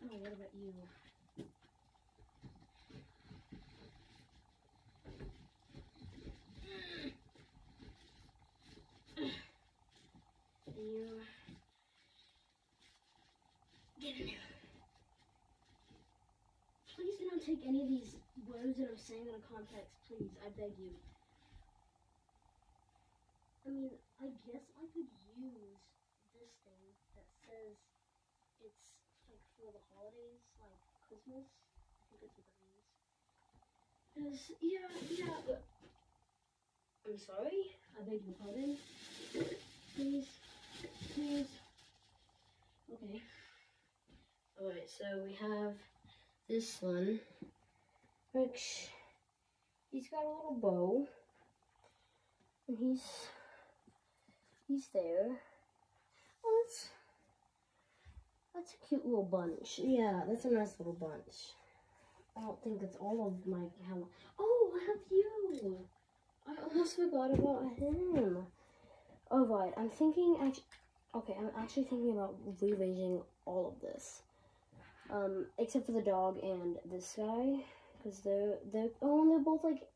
Oh, what about you? You get in there. Please do not take any of these words that I'm saying out of context, please. I beg you. I mean, I guess I could use this thing that says it's like for the holidays, like Christmas. I think that's what that means. Yes, yeah, yeah. I'm sorry. I beg your pardon. Please, please. Okay. Alright, so we have this one, which he's got a little bow, and he's he's there. That's that's a cute little bunch. Yeah, that's a nice little bunch. I don't think it's all of my Halloween. Oh, I have you. I almost forgot about him. Oh right, I'm thinking actually. Okay, I'm actually thinking about rearranging all of this, um, except for the dog and this guy, because they're they're oh, and they're both like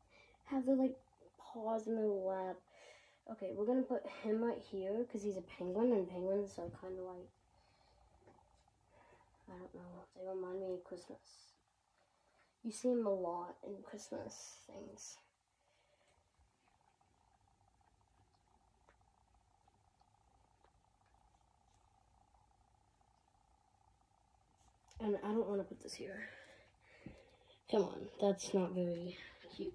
have their like paws in their lap. Okay, we're gonna put him right here because he's a penguin, and penguins are kind of like I don't know. They remind me of Christmas. You see him a lot in Christmas things. And I don't want to put this here. Come on, that's not very cute.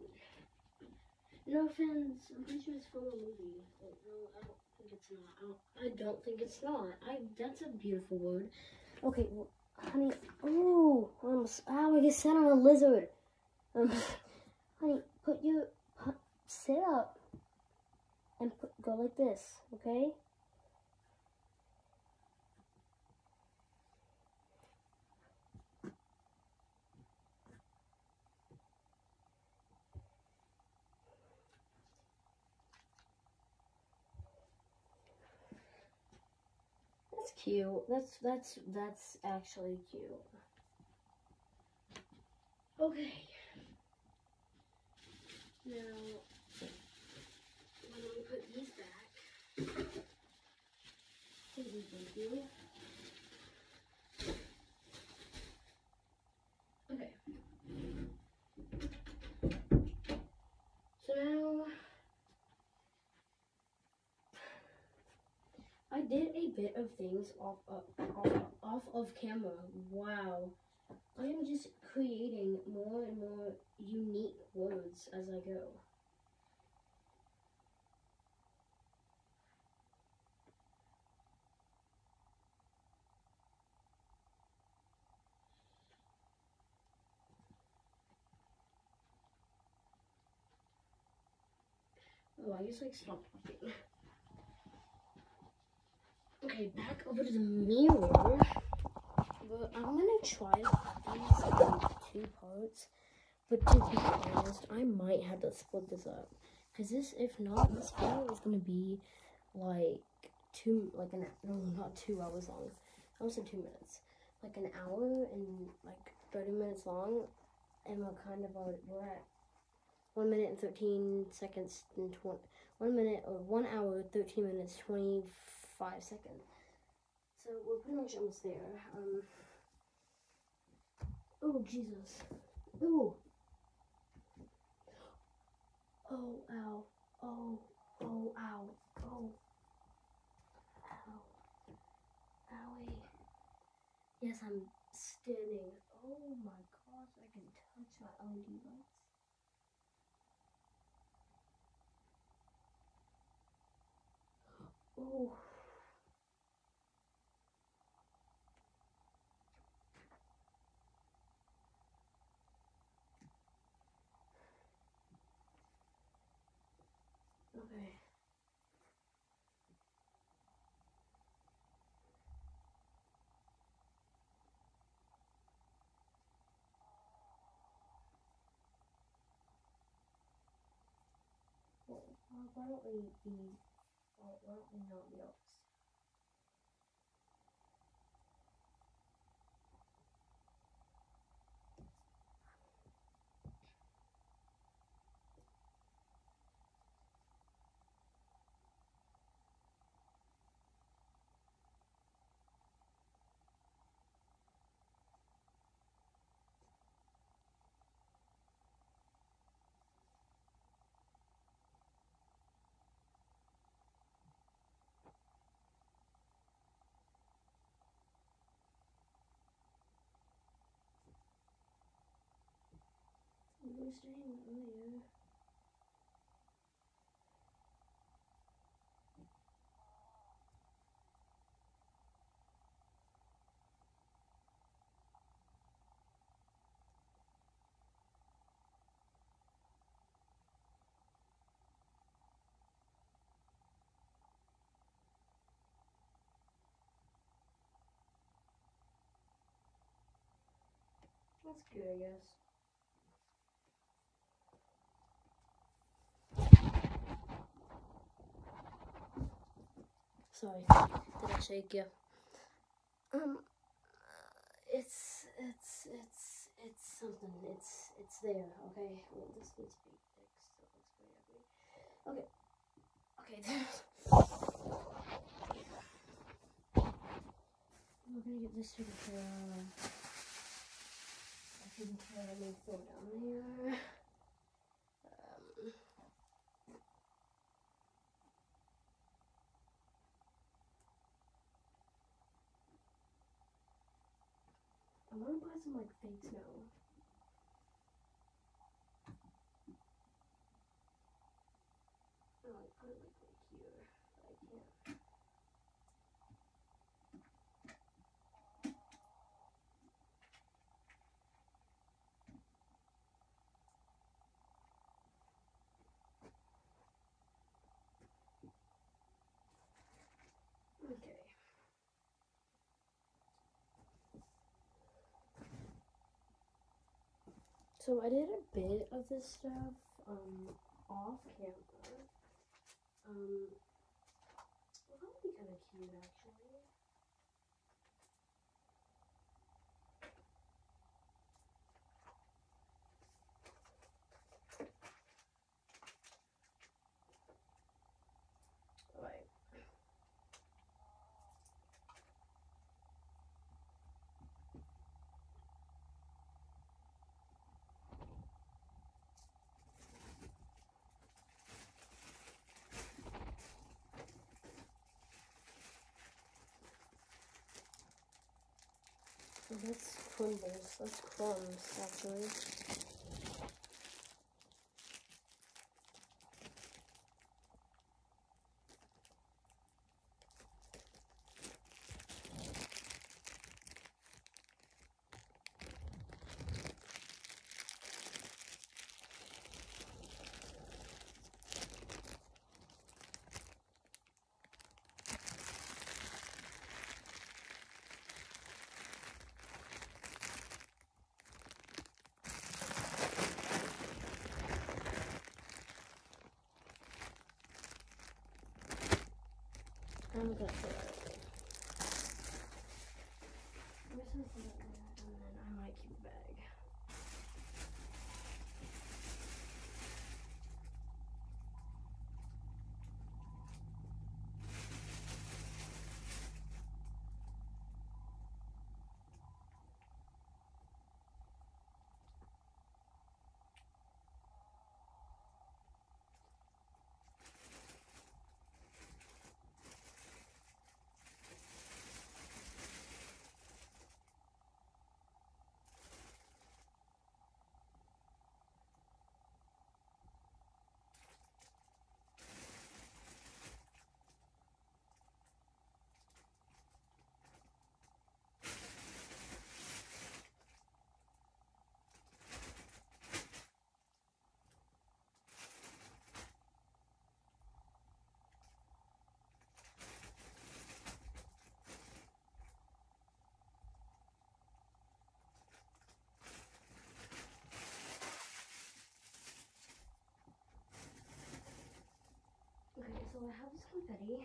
No offense, I'm pretty sure it's from a movie. Oh, no, I don't think it's not. I don't, I don't think it's not. I that's a beautiful word. Okay, well, honey. Oh, I almost. Ow, I just sat on a lizard. Um, honey, put your pu- sit up and put, go like this, okay? That's cute. That's that's that's actually cute. Okay. Now, when we put these back, thank you, thank you. Okay. So now, I did a bit of things off of, off, of camera. Wow. I am just creating more and more unique words as I go. Oh, I just like stopped talking. Okay, back over to the mirror. But I'm gonna try these in two parts. But to be honest, I might have to split this up. Cause this, if not, this video is gonna be like two, like an no, not two hours long. I almost said two minutes. Like an hour and like thirty minutes long, and we're kind of already, we're at one minute and thirteen seconds and twenty. One minute or one hour, thirteen minutes, twenty five seconds. So we're pretty much almost there. Um. Oh Jesus. Ooh. Oh, ow. Oh, oh, ow. Oh. Ow. Owie. Yes, I'm standing. Oh my gosh, I can touch my LED lights. Oh. Okay. Well, uh, why don't we be, why don't we not be opposite? Were saying earlier. That's good, I guess. Sorry, did I shake you? Um, uh, it's it's it's it's something. It's it's there. Okay, well, this needs to be fixed. So let's go Okay, okay. We're gonna get this care of. I can of me throw down there. Um, I want to buy some like fake snow. Oh, I put it like right here, but I can't. Okay. So I did a bit of this stuff um off camera. Um that would be kind of cute actually. Alright. So that's crumbles. That's crumbs, actually. Gonna throw that away. I'm just gonna throw that there, and then I might keep the bag. Okay, so I have this confetti.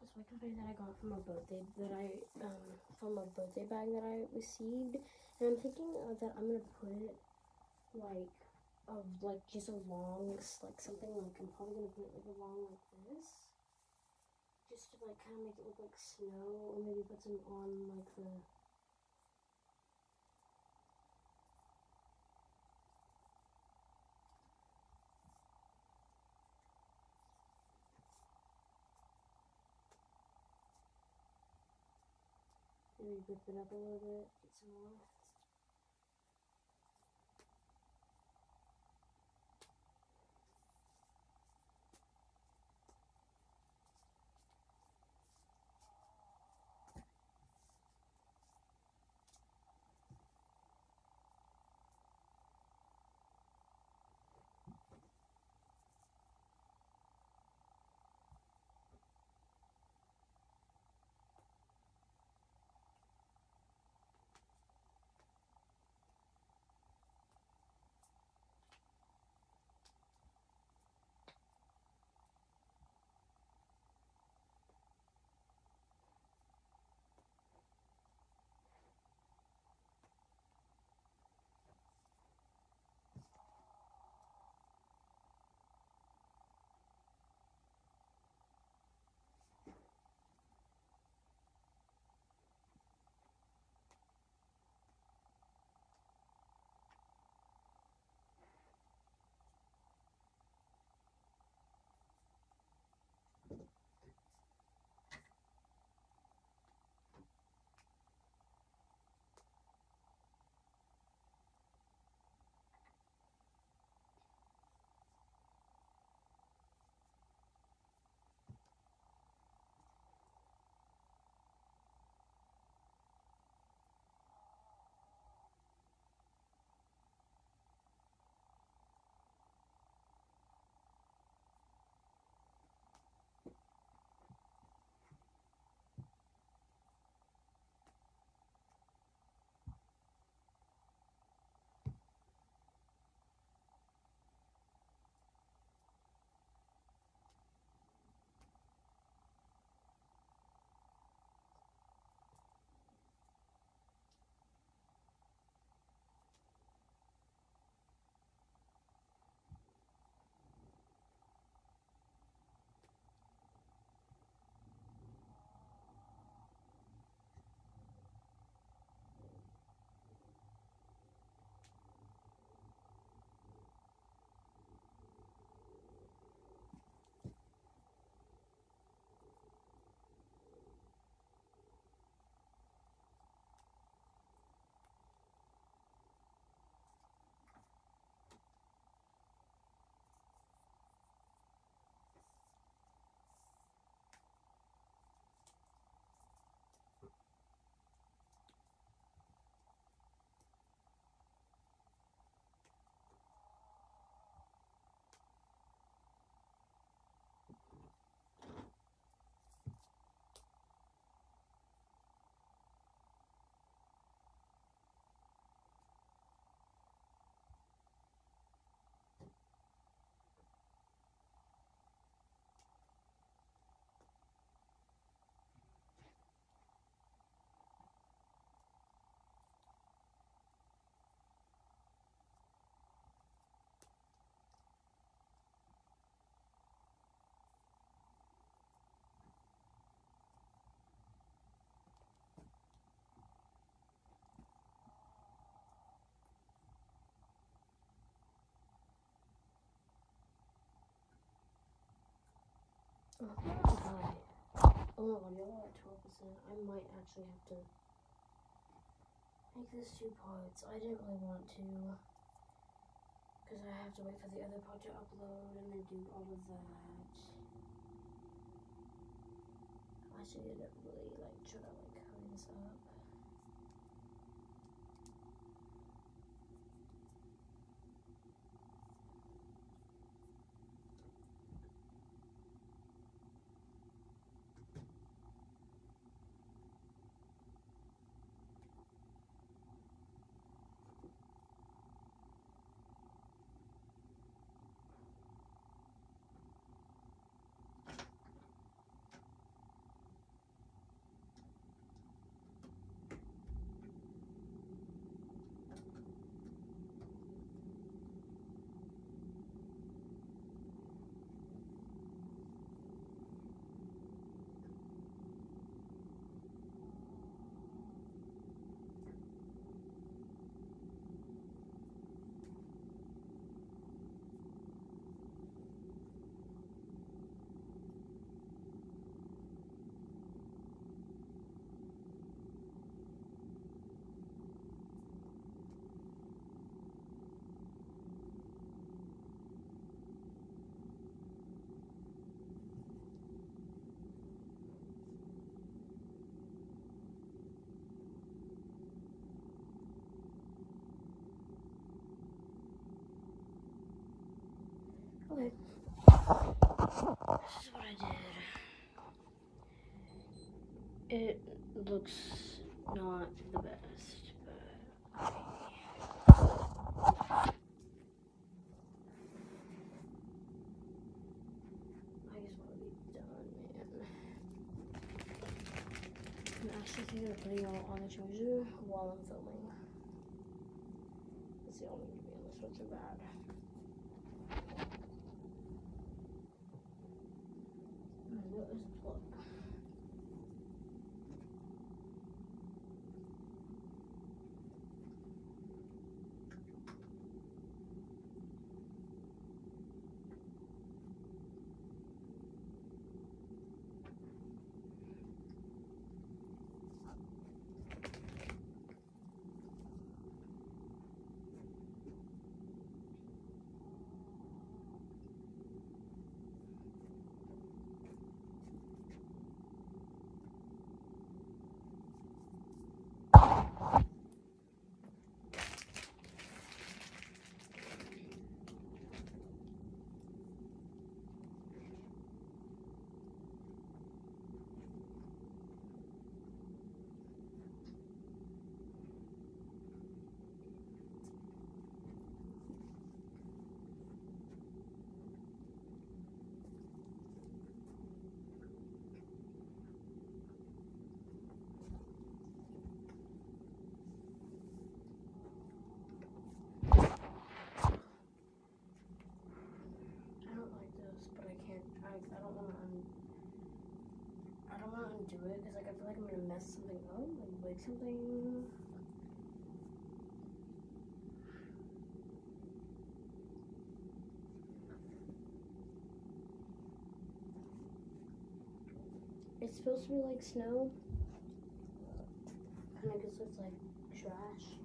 This white confetti that I got from a birthday that I um from a birthday bag that I received, and I'm thinking uh, that I'm gonna put it like of like just along s- like something like I'm probably gonna put it like along like this, just to like kind of make it look like snow, or maybe put some on like the. Maybe whip it up a little bit, get some. Oh, my god, y'all are at 12%. I might actually have to make this two parts. I didn't really want to. Because I have to wait for the other part to upload and then do all of that. I should really like try to like hurry this up. This is what I did. It looks not the best, but I just want to be done, man. I'm actually thinking of putting it all on the charger while I'm filming. It's the only way to be on this one's so bad. Mm, What is the plug? I don't like this, but I can't. I, I don't want to. Un, I undo it because like I feel like I'm gonna mess something up, like break something. It's supposed to be like snow, and I guess it's like trash.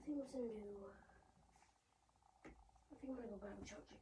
I think I'm gonna do. Uh, I think I'm gonna go back and charge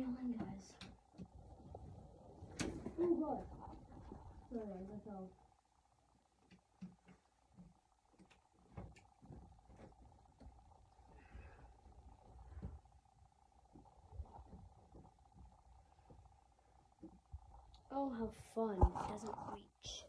guys. guys. Oh god. Sorry I fell. Oh, how fun. It doesn't reach.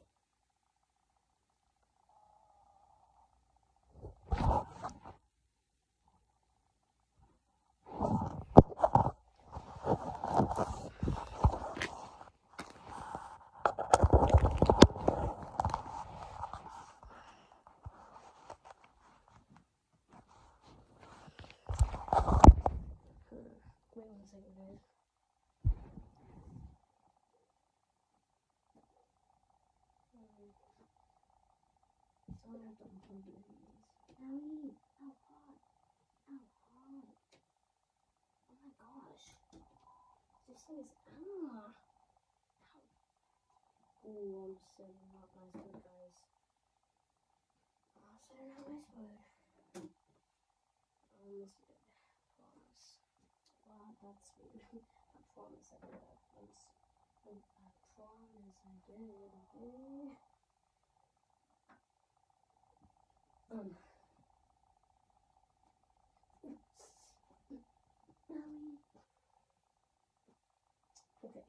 Wait one second, guys. To. How hot? How hot? Oh my gosh. This thing is ah. Ooh, I'm so not nice food, guys. I'm sitting not nice. I almost did. Promise. Wow, that's weird. I promise I did. I, I promise I did. Okay. Um. Okay.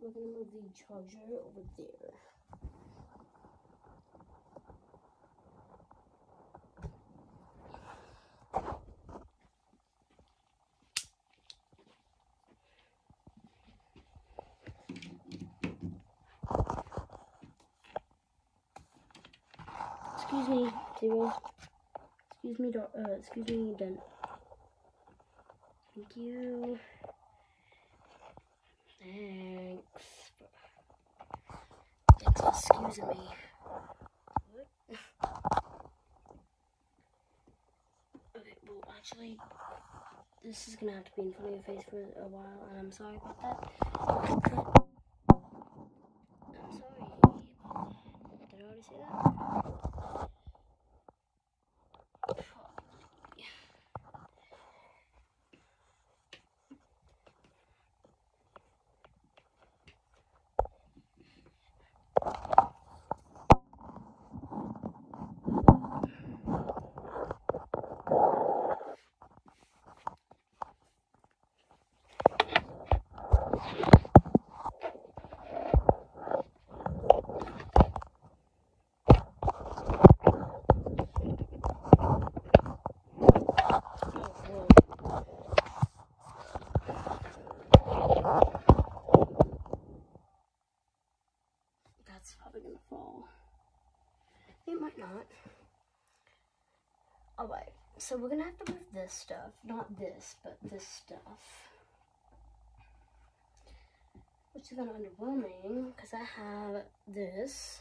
We're gonna move the charger over there. Excuse me. Excuse me, uh, excuse me, done. Thank you. Thanks. Thanks for excusing me. Okay, well, actually, this is gonna have to be in front of your face for a while, and I'm sorry about that. I'm sorry. Did I already say that? Oh, whoa. That's probably gonna fall. It might not. Alright, so we're gonna have to move this stuff. Not this, but this stuff. Which is kind of underwhelming because I have this.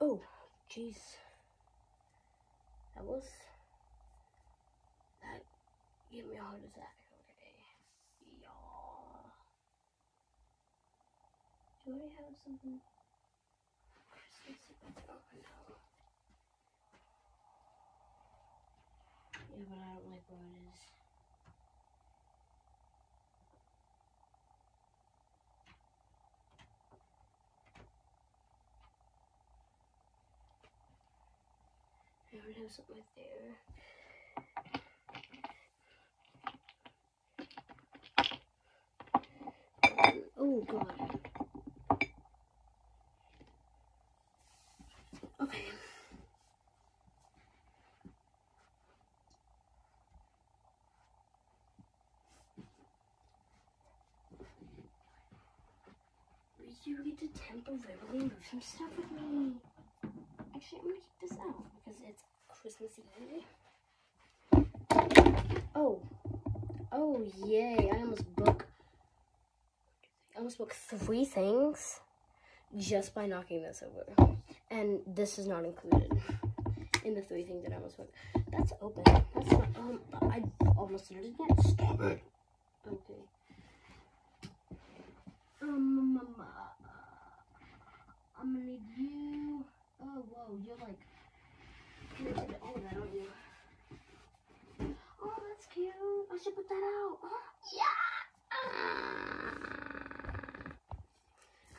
Oh, jeez. That was. That gave me a heart attack. Okay. Yeah. Do I have something? Yeah, but I don't like where it is. I would have something right there. Oh god. Okay. To temporarily move some stuff with me. Actually, I'm gonna keep this out because it's Christmas Eve. Oh. Oh, yay. I almost broke. I almost broke three things just by knocking this over. And this is not included in the three things that I almost broke. That's open. That's not. Um, I almost did it again. Stop it. Okay. Um, I'm gonna need you. Oh, whoa, you're like connected to all of that, aren't you? Oh, that's cute. I should put that out. Yeah.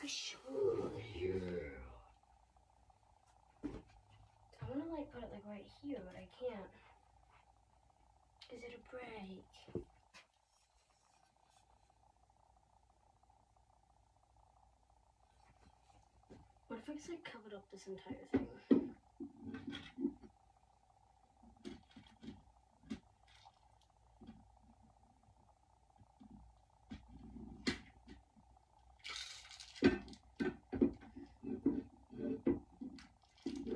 I should. I want to like put it like right here, but I can't. Is it a break? What if I just like covered up this entire thing?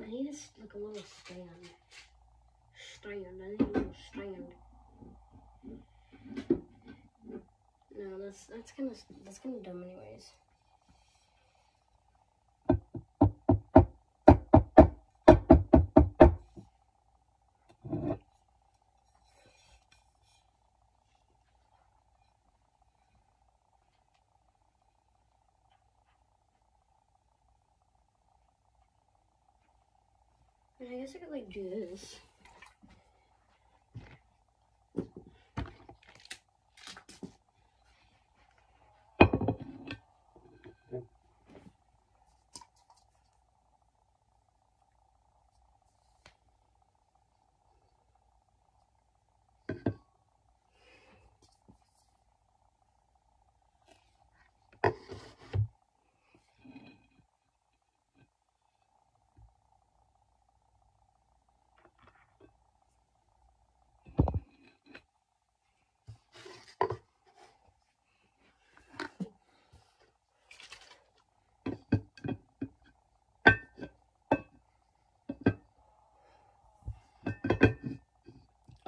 I need a, s- like a little stand. Stand. I need a little stand. No, that's that's kind of that's kind of dumb, anyways. I guess I could like do this.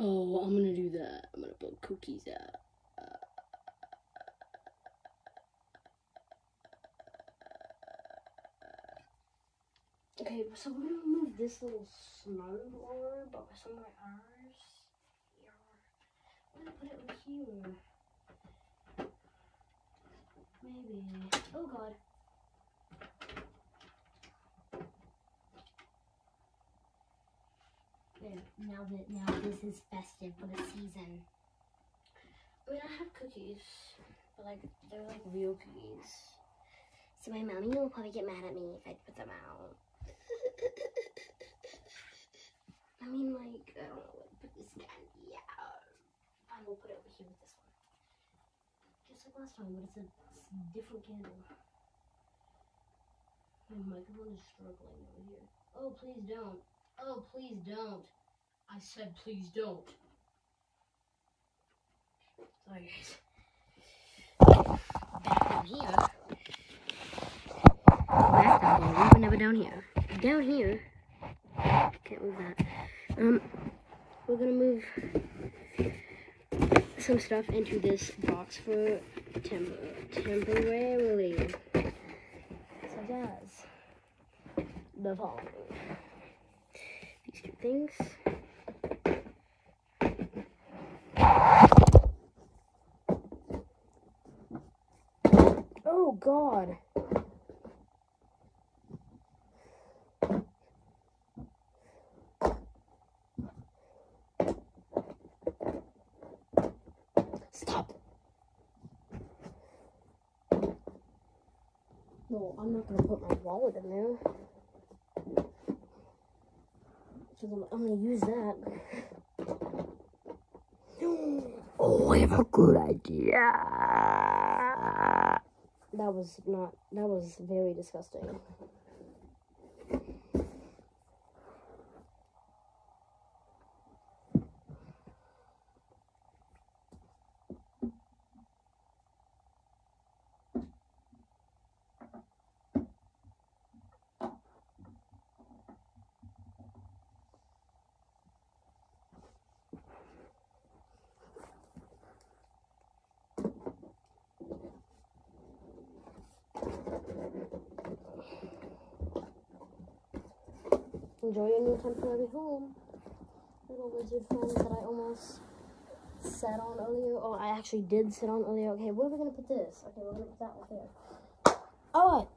Oh, I'm gonna do that. I'm gonna put cookies out. Okay, so we're gonna move this little snow orb over somewhere else. Here. I'm gonna put it over here. Maybe. Oh god. Now that now this is festive for the season. I mean, I have cookies, but like they're like real cookies. So my mommy will probably get mad at me if I put them out. I mean, like I don't know, like put this candy out. I will put it over here with this one, just like last time, but it's a, it's a different candle. My microphone is struggling over here. Oh, please don't. Oh, please don't. I said please don't. Sorry, guys. Back down here. Back down here. We were never down here. Down here. Can't move that. Um, we're gonna move some stuff into this box for temp- temporarily, such as the following: these two things. Oh God! Stop! No, I'm not gonna put my wallet in there. I'm, gonna use that. Oh, I have a good idea. That was not, that was very disgusting. enjoy your new temporary home. Little lizard friends that I almost sat on earlier. Oh, I actually did sit on earlier. Okay, where are we going to put this? Okay, we're going to put that one here. Alright.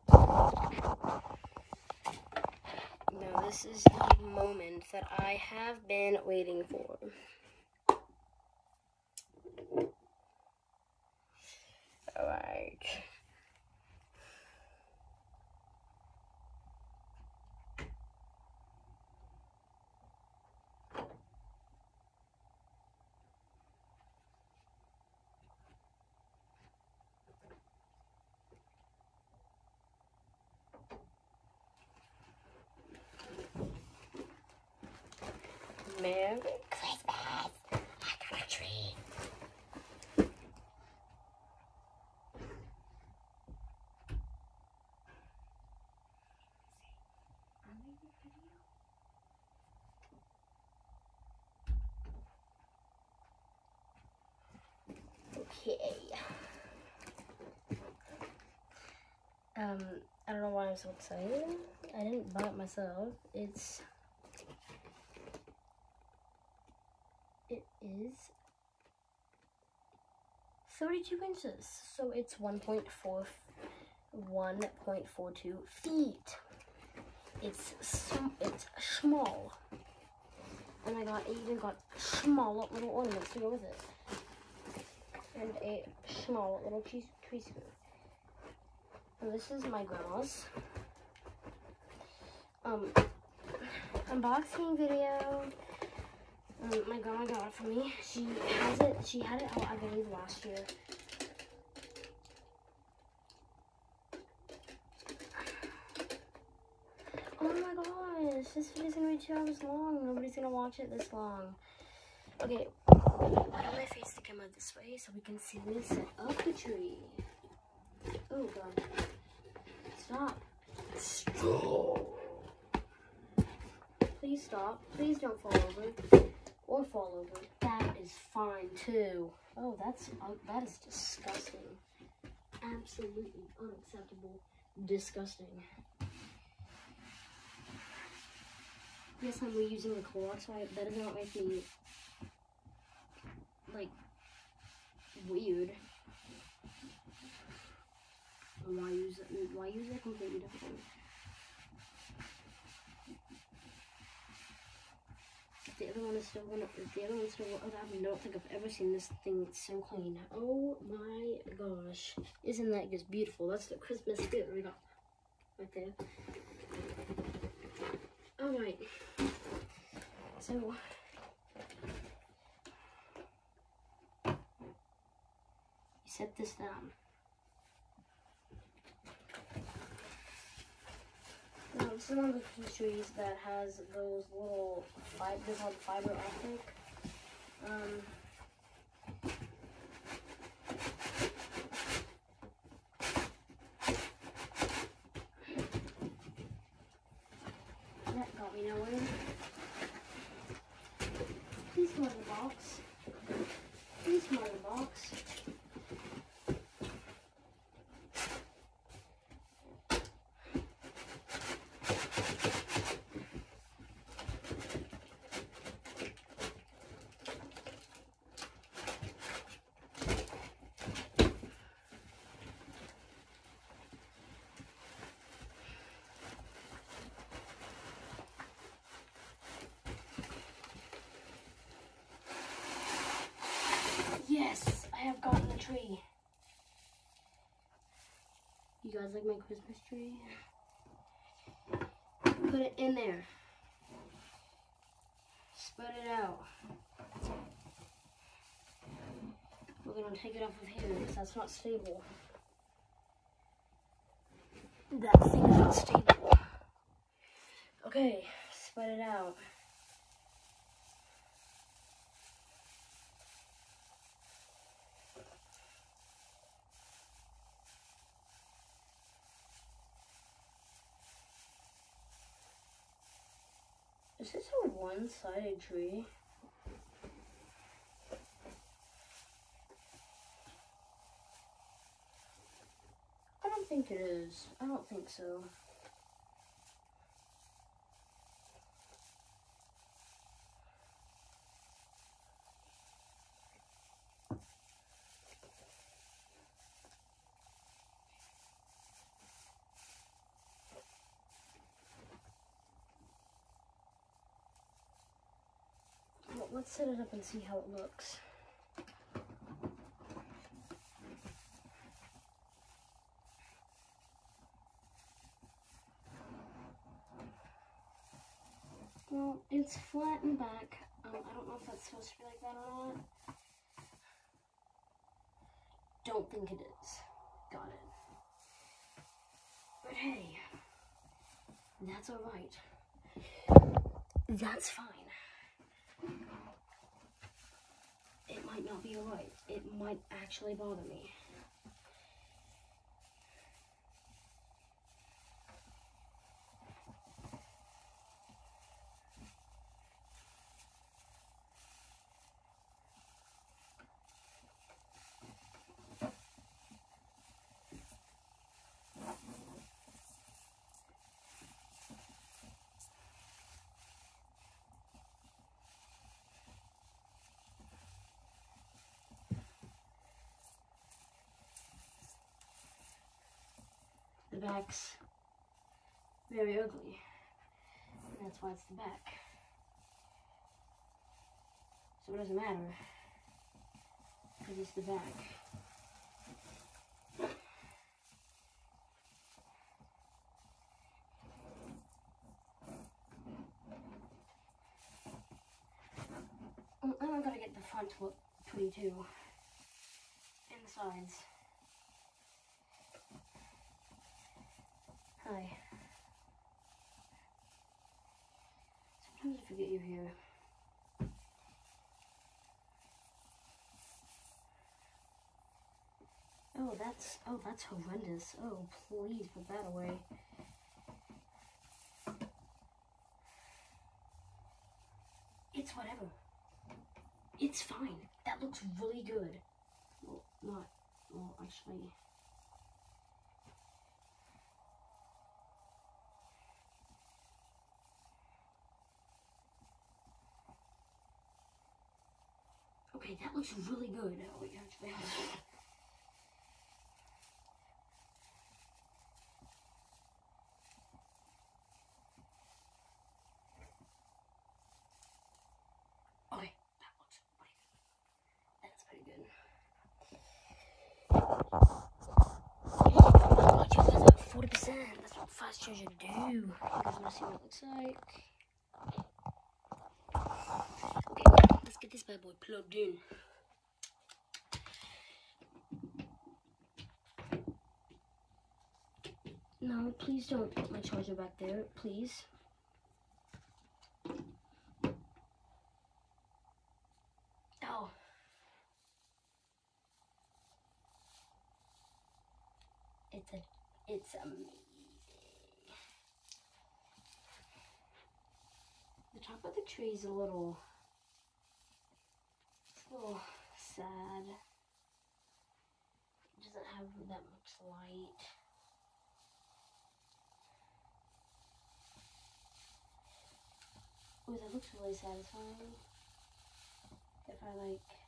Now, this is the moment that I have been waiting for. Like... Merry Christmas. I got a tree. Okay. Um, I don't know why I'm so excited. I didn't buy it myself. It's it is 32 inches, so it's 1.4 1.42 feet. It's sm- it's small, and I got I even got small little ornaments to go with it and a small little tree, tree scoop. And this is my grandma's um unboxing video. Um, my grandma got it for me. She has it. She had it out, I believe, last year. Oh my gosh, this video's gonna be two hours long. Nobody's gonna watch it this long. Okay, I want my face to come out this way so we can see me set up the tree. Oh god. Stop. Stop. Please stop. Please don't fall over. Or fall over. That is fine too. Oh, that's uh, that is disgusting. Absolutely unacceptable. Disgusting. Yes, I'm reusing the Clorox wipe. That does not make me like weird. Why use it? Why use a completely different? The other one is still gonna, if the other one's still, oh, I don't think I've ever seen this thing so clean. Oh my gosh, isn't that just beautiful? That's the Christmas spirit we got right there. All right, so. set this down. Now, this is one of the trees that has those little fiber, they're called fiber optic. Um, that got me nowhere. Please come out of the box. Please come out of the box. Yes, I have gotten the tree. You guys like my Christmas tree? Put it in there. Spread it out. We're gonna take it off of here because that's not stable. That thing is not stable. Okay, spread it out. Is this a one-sided tree? I don't think it is. I don't think so. let's set it up and see how it looks. Well, it's flat in the back. Um, I don't know if that's supposed to be like that or not. Don't think it is. Got it. But hey, that's alright. That's fine. Not be alright. It might actually bother me. Back's very ugly. And that's why it's the back. So it doesn't matter. Because it's the back. Oh, And I gotta get the front to look pretty too. And the sides. Hi. Sometimes I forget you're here. Oh, that's oh, that's horrendous. Oh, please put that away. It's whatever. It's fine. That looks really good. Well, not. Well, actually. Okay, that looks really good. Oh, actually. Okay, that looks good. That's pretty good. Oh, you guys forty percent. That's what fast do. You guys wanna see what it looks like? Okay, get this bad boy plugged in. No, please don't put my charger back there, please. Oh. It's a, it's amazing. The top of the tree is a little, little sad. It doesn't have that much light. Ooh, that looks really satisfying. If I like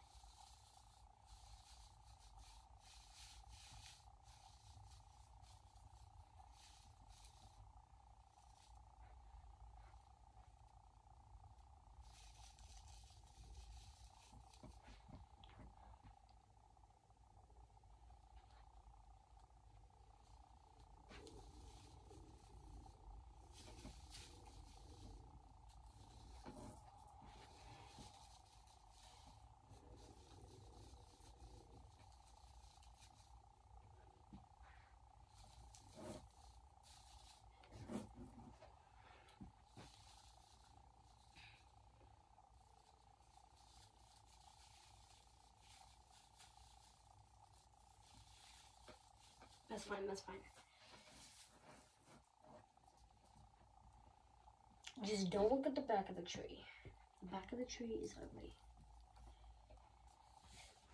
That's fine, that's fine. Just don't look at the back of the tree. The back of the tree is ugly.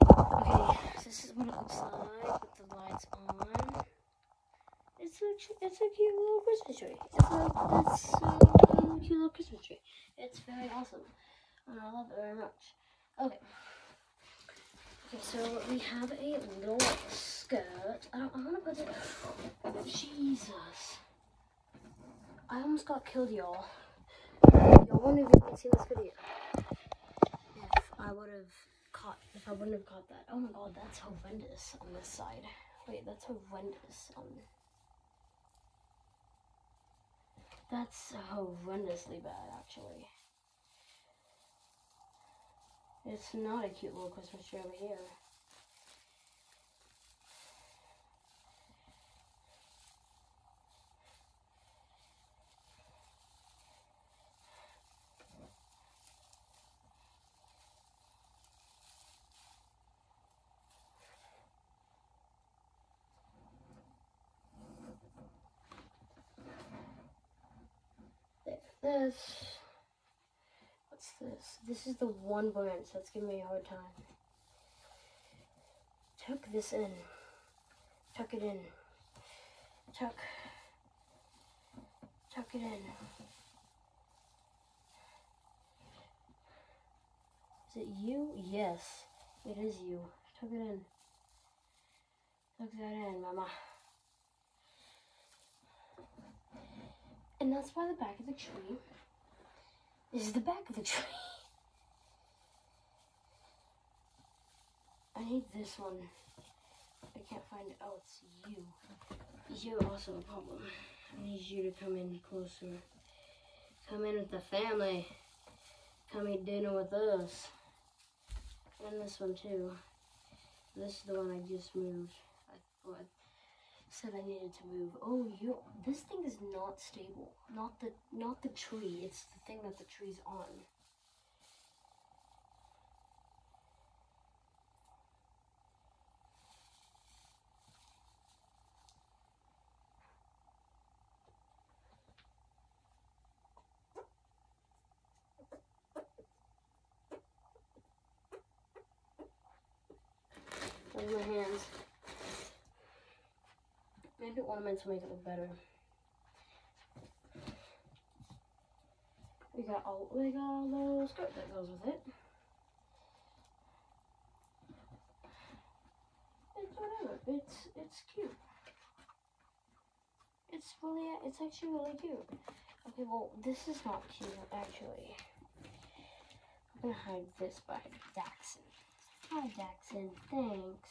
Okay, so this is what it looks like with the lights on. It's a, it's a cute little Christmas tree. It's a, it's a cute little Christmas tree. It's very awesome. And I love it very much. Okay. So we have a little skirt. I don't, I'm gonna put it. Jesus. I almost got killed, y'all. Y'all wonder if you can see this video. If I would have caught, if I wouldn't have caught that. Oh my god, that's horrendous on this side. Wait, that's horrendous on. That's horrendously bad, actually. It's not a cute little Christmas tree over here. This. This? This is the one branch that's giving me a hard time. Tuck this in. Tuck it in. Tuck. Tuck it in. Is it you? Yes, it is you. Tuck it in. Tuck that in, mama. And that's why the back of the tree is the back of the tree. I need this one. I can't find it. Oh, it's you. You're also a problem. I need you to come in closer. Come in with the family. Come eat dinner with us. And this one too. This is the one I just moved. I, well, I said I needed to move. Oh, you. This thing is not stable. Not the not the tree. It's the thing that the tree's on. There's my hands. Ornaments will make it look better. We got all we got a little skirt that goes with it. It's whatever. It's it's cute. It's really it's actually really cute. Okay, well this is not cute actually. I'm gonna hide this behind Daxon. Hi Daxon, thanks.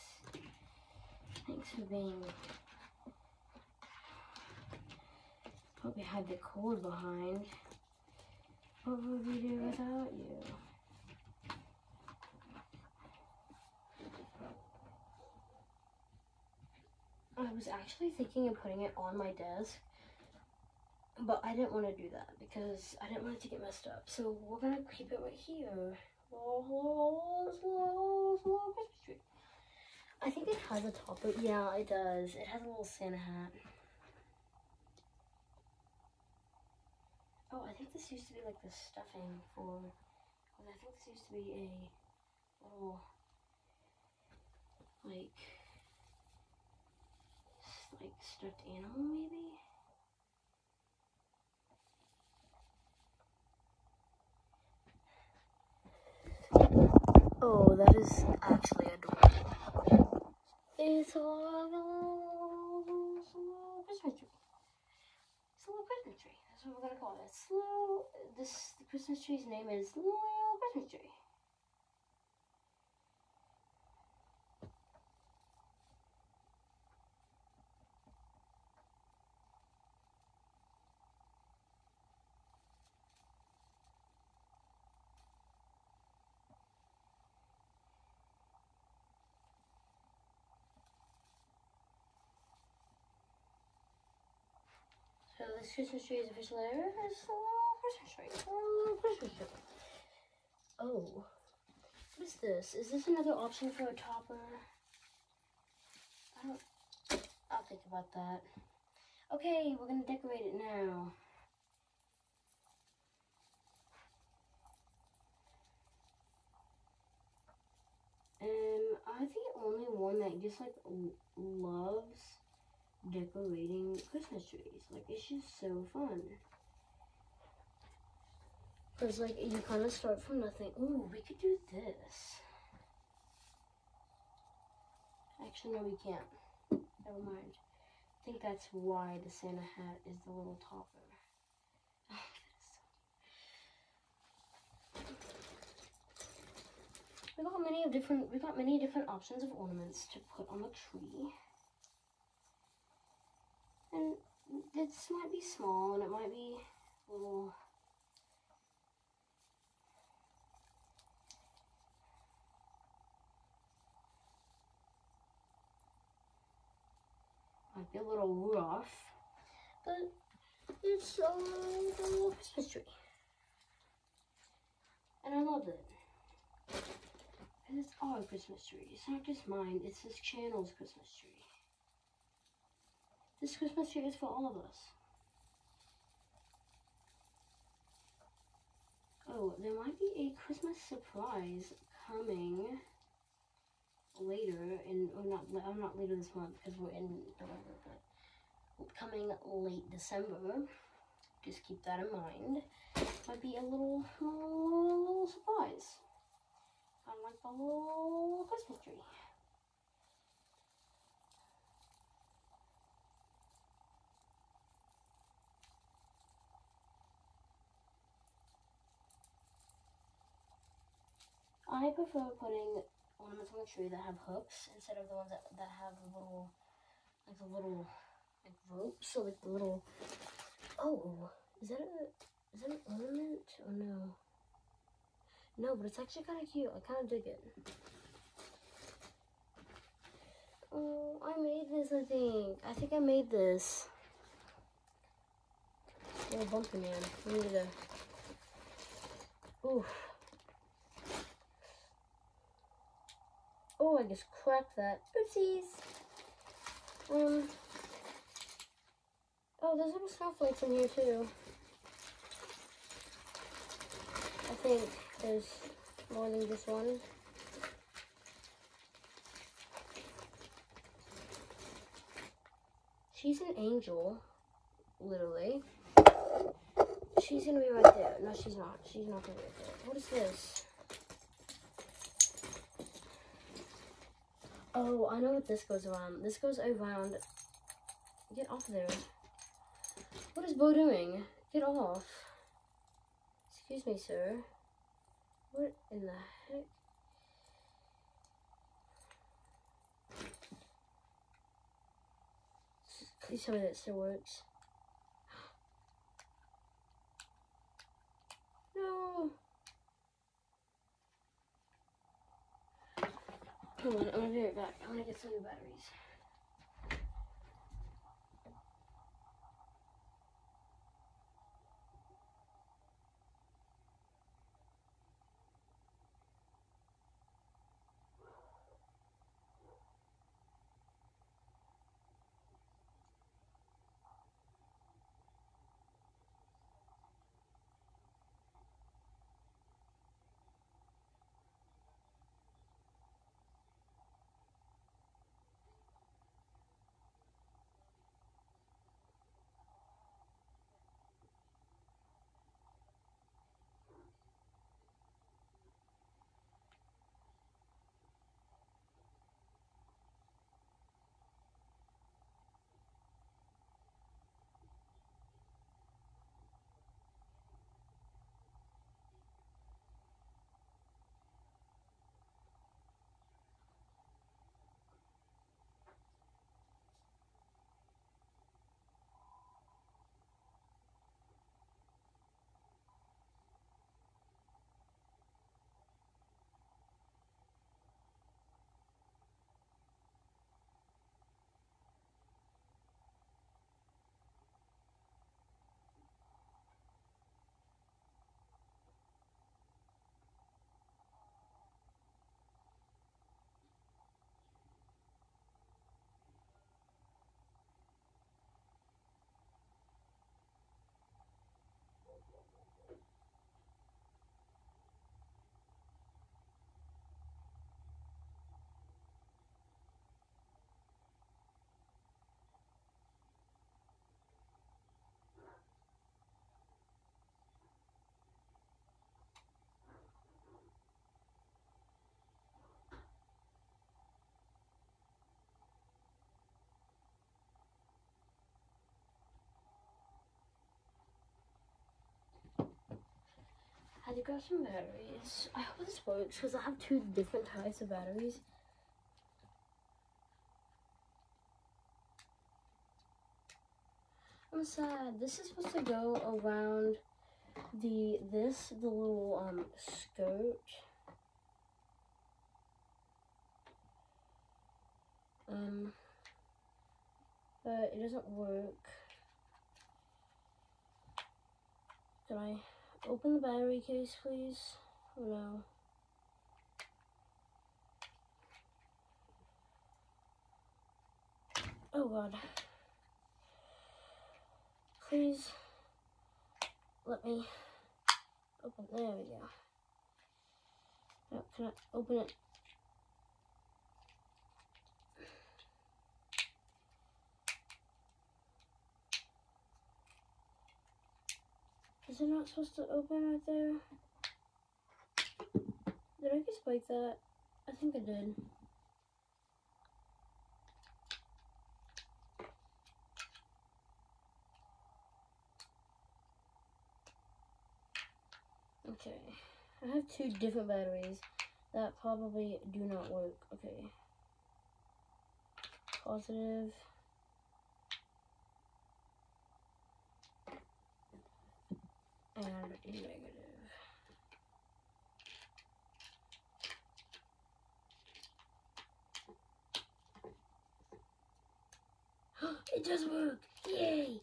Thanks for being Hope you had the cold behind. What would we do without you? I was actually thinking of putting it on my desk, but I didn't want to do that because I didn't want it to get messed up. So we're gonna keep it right here. I think it has a top. But yeah, it does. It has a little Santa hat. Oh, I think this used to be like the stuffing for. Cause I think this used to be a little like like stuffed animal maybe. Oh, that is actually adorable. It's a little, little Christmas tree. It's a little Christmas tree. What we're gonna call it. Little. This the Christmas tree's name is Little Christmas Tree. So this Christmas tree is officially a little Christmas tree. Christmas tree. Oh, what is this? Is this another option for a topper? I don't. I'll think about that. Okay, we're gonna decorate it now. Um, I think only one that just like loves decorating Christmas trees. Like it's just so fun. Cause like you kind of start from nothing. Ooh, we could do this. Actually, no, we can't. Never mind. I think that's why the Santa hat is the little topper. We got many of different. We got many different options of ornaments to put on the tree. And this might be small and it might be little. Might be a little rough, but it's a little Christmas tree. And I love it. And it's our Christmas tree. It's not just mine, it's this channel's Christmas tree. This Christmas tree is for all of us. Oh, there might be a Christmas surprise coming later, in or not. I'm not later this month because we're in November, but coming late December. Just keep that in mind. Might be a little, little, little surprise. Of like a little Christmas tree. I prefer putting ornaments on the tree that have hooks instead of the ones that, that have the little, like the little, like ropes. So like the little. Oh, is that a is that an ornament or no? No, but it's actually kind of cute. I kind of dig it. Oh, I made this. I think. I think I made this. Oh, bumpy man. We need to. Oof. Oh, I just cracked that. Oopsies. Um. Oh, there's little snowflakes in here too. I think there's more than just one. She's an angel, literally. She's gonna be right there. No, she's not. She's not gonna be right there. What is this? Oh, I know what this goes around. This goes around. Get off there. What is Bo doing? Get off. Excuse me, sir. What in the heck? Please tell me that still works. No. Hold on, I'm gonna be right back. I'm gonna get some new batteries. Had to grab some batteries. I hope this works because I have two different types of batteries. I'm sad. This is supposed to go around the this the little um skirt. Um but it doesn't work. Can I open the battery case, please? Oh no. Oh god. Please let me open. There we go. Can I open it? Is it not supposed to open right there? Did I just break that? I think I did. Okay. I have two different batteries that probably do not work. Okay. Positive. And negative. it does work! Yay!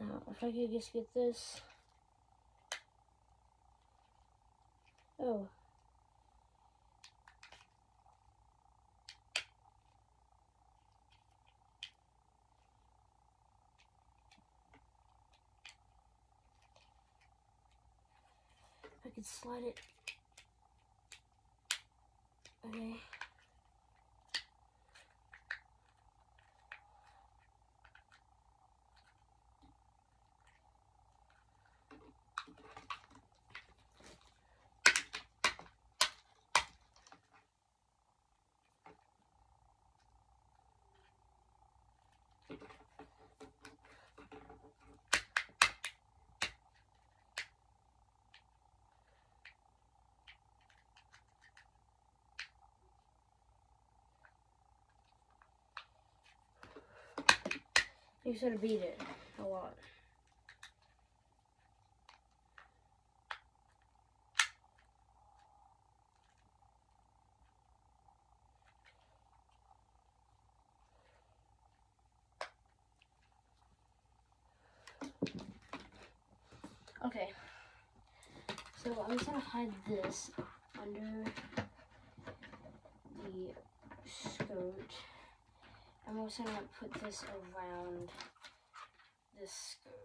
Now, if I could just get this. Oh. If I could slide it. Okay. You should beat it a lot. Okay. So I'm just gonna hide this under the skirt. I'm also gonna put this around this skirt.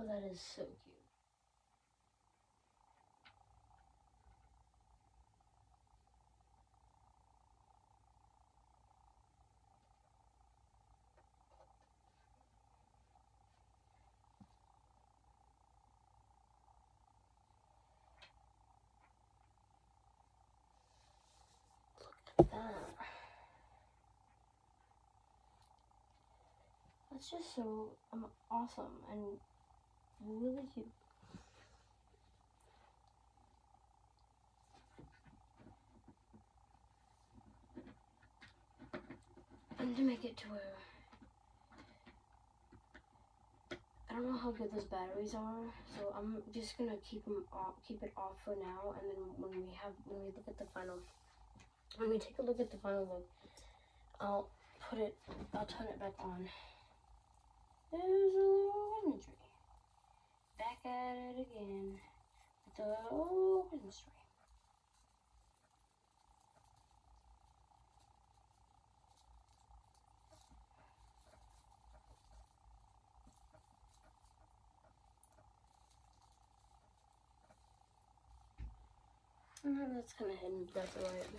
Oh, that is so cute. Look at that. That's just so um, awesome and really cute. And to make it to where I don't know how good those batteries are, so I'm just gonna keep them off, keep it off for now, and then when we have when we look at the final, when we take a look at the final look, I'll put it, I'll turn it back on. There's a little imagery. Back at it again with the Christmas tree. Mm, that's kind of hidden, that's alright.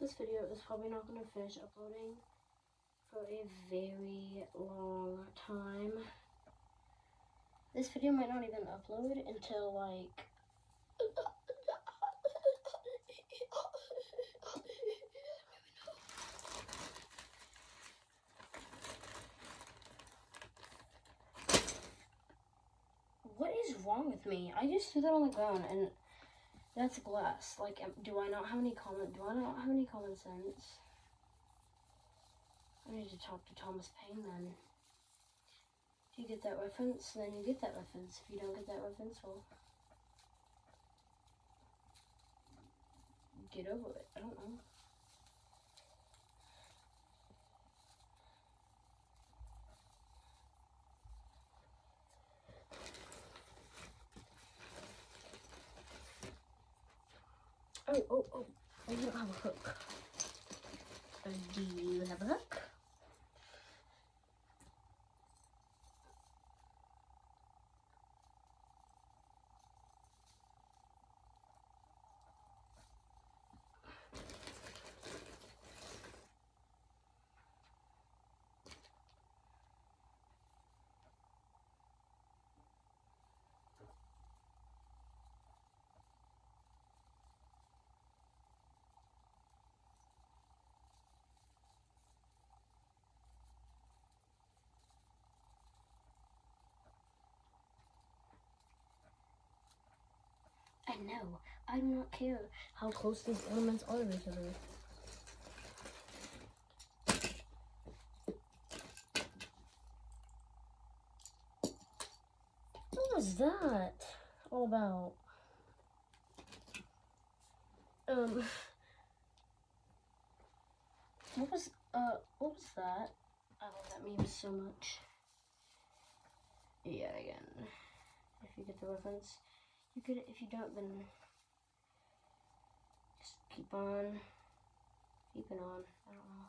This video is probably not going to finish uploading for a very long time. This video might not even upload until like What is wrong with me? I just threw that on the ground and that's glass. Like, do I not have any common? Do I not have any common sense? I need to talk to Thomas Paine then. If you get that reference, then you get that reference. If you don't get that reference, well, get over it. I don't know. Oh, oh, oh. I don't have a hook. Do you have a hook? I know. I do not care how close these ornaments are to each other. What was that all about? Um, what was uh, what was that? I love that meme so much. Yet again, if you get the reference. You could, if you don't, then just keep on keeping on. I don't know.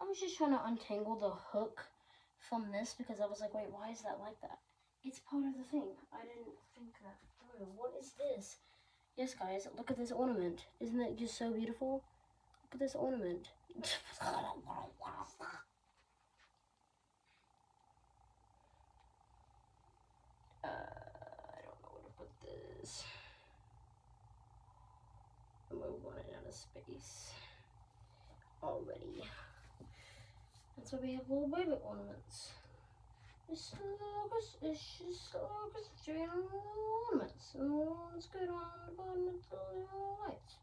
I was just trying to untangle the hook from this because I was like, wait, why is that like that? It's part of the thing. I didn't think that through. What is this? Yes, guys, look at this ornament. Isn't it just so beautiful? Look at this ornament. uh, I don't know where to put this. I'm of space already. That's why we have little baby ornaments. It's just it's just orchestra ornaments. And one's good on the bottom of the little lights.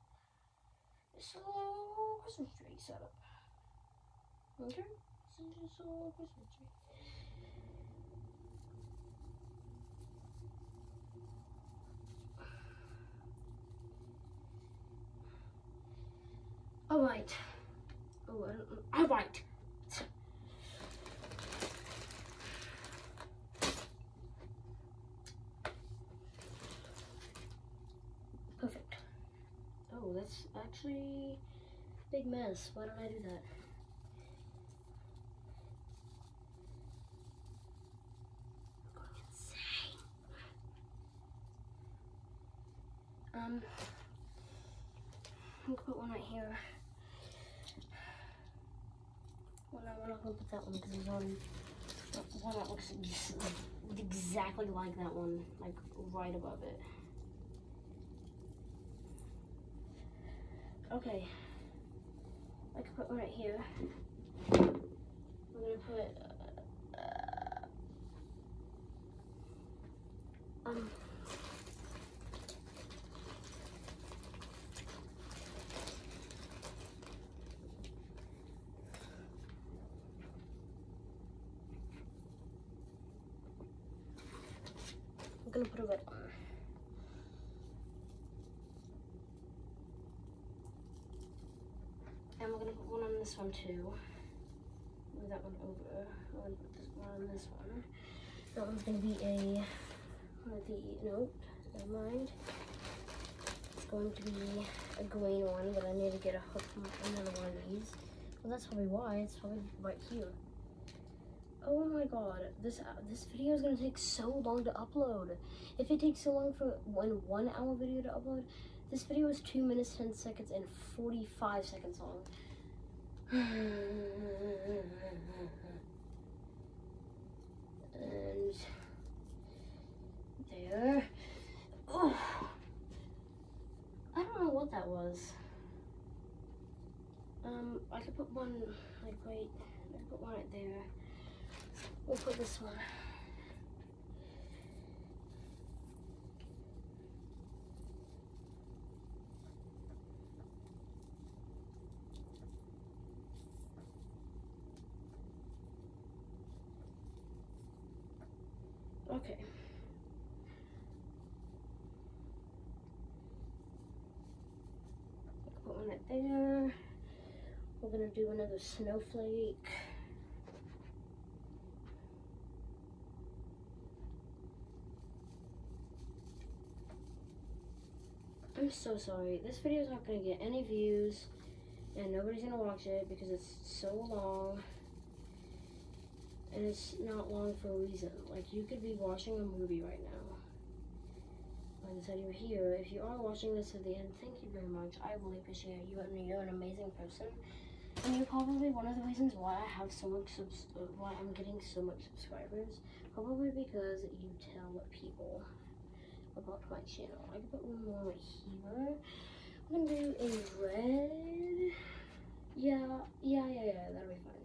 It's a little Christmas tree setup. Okay? It's just a little Christmas tree. All right. Oh, I don't. All right. Perfect. Oh, that's actually a big mess. Why did I do that? Um, gonna put one right here. Well, no, we're not gonna put that one because there's one, one that looks exactly like that one, like right above it. Okay, I could put one right here. We're gonna put. Uh, um. I'm red one. And we're gonna put one on this one too. Move that one over. We're gonna put this one on this one. That one's gonna be a one of the nope, never mind. It's going to be a green one, but I need to get a hook from another one of these. Well that's probably why, it's probably right here. Oh my god, this uh, this video is gonna take so long to upload. If it takes so long for one one hour video to upload, this video is two minutes ten seconds and forty five seconds long. and there. Oh, I don't know what that was. Um, I could put one like wait, I could put one right there. We'll put this one. Okay. Put one right there. We're gonna do another snowflake. I'm so sorry. This video is not gonna get any views, and nobody's gonna watch it because it's so long. And it's not long for a reason. Like you could be watching a movie right now. Like I said, you're here. If you are watching this to the end, thank you very much. I really appreciate you, and you're an amazing person. And you're probably one of the reasons why I have so much subs- why I'm getting so much subscribers. Probably because you tell people about my channel. I can put one more right here. I'm gonna do a red. Yeah, yeah, yeah, yeah. That'll be fine.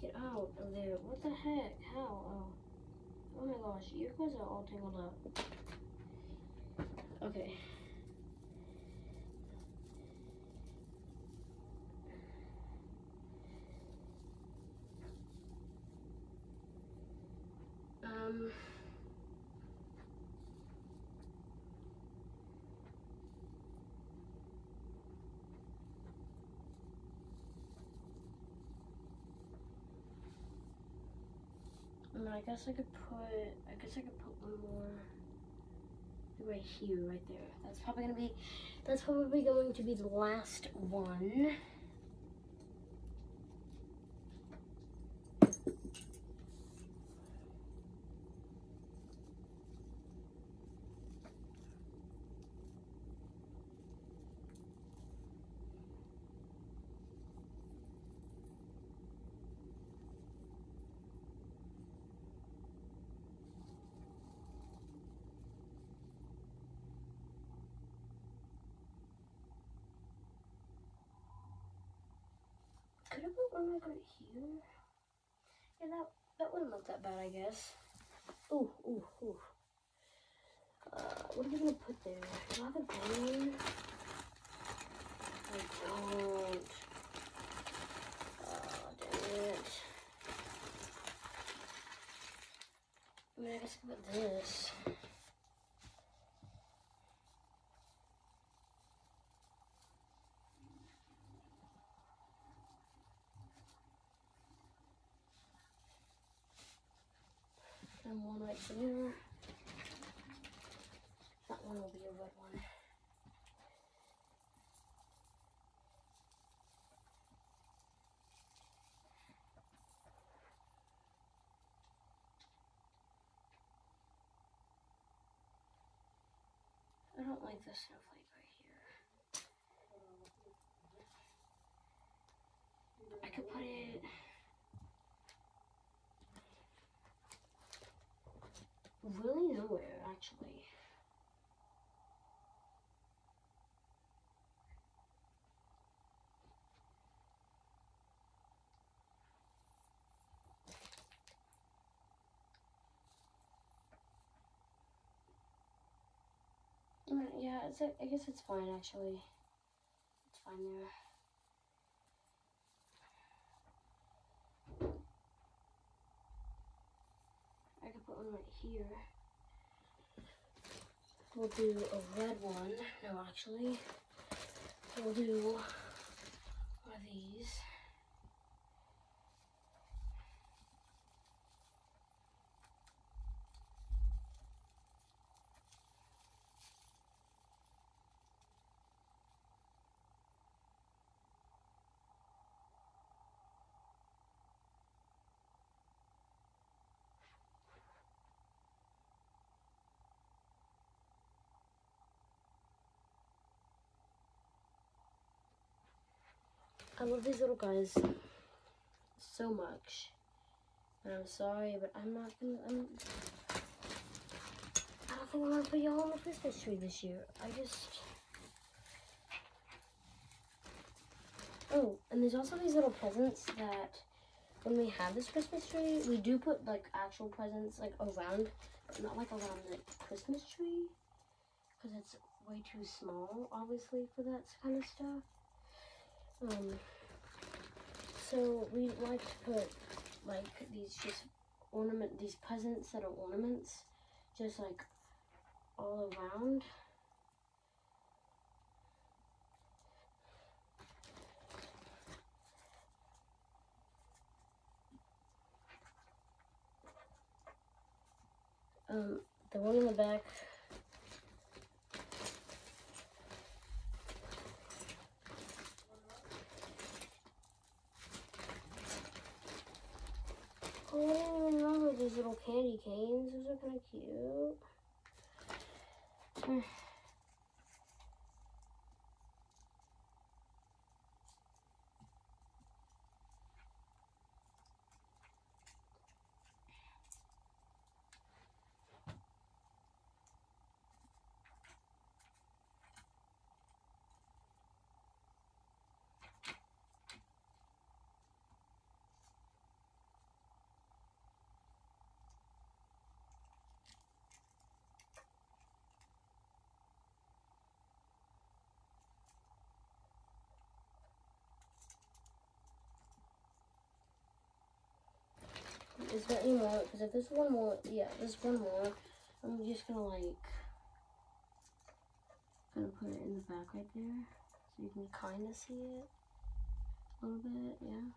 Get out of there. What the heck? How? Oh. Oh my gosh, you guys are all tangled up. Okay. Um. I guess I could put, I guess I could put one more right here, right there. That's probably gonna be, that's probably going to be the last one. Could I put one like right here? Yeah, that that wouldn't look that bad, I guess. Ooh, ooh, ooh. Uh, what are we gonna put there? Do I have a balloon? I don't. Oh, dang it. I mean, I guess I put this. That one will be a red one. I don't like this snowflake right here. I could put it. really nowhere, actually. Yeah, it's, I guess it's fine actually. It's fine there. One right here. We'll do a red one. No, actually, we'll do one of these. I love these little guys so much. And I'm sorry, but I'm not gonna. I'm. I don't think I'm gonna put y'all on the Christmas tree this year. I just. Oh, and there's also these little presents that when we have this Christmas tree, we do put like actual presents like around, but not like around the Christmas tree, because it's way too small, obviously, for that kind of stuff. Um, so we like to put like these just ornament, these presents that are ornaments, just like all around. Um, the one in the back Didn't even remember these little candy canes. Those are kind of cute. Is there any more? Because if there's one more, yeah, there's one more. I'm just gonna like, gonna put it in the back right there, so you can kind of see it a little bit, yeah.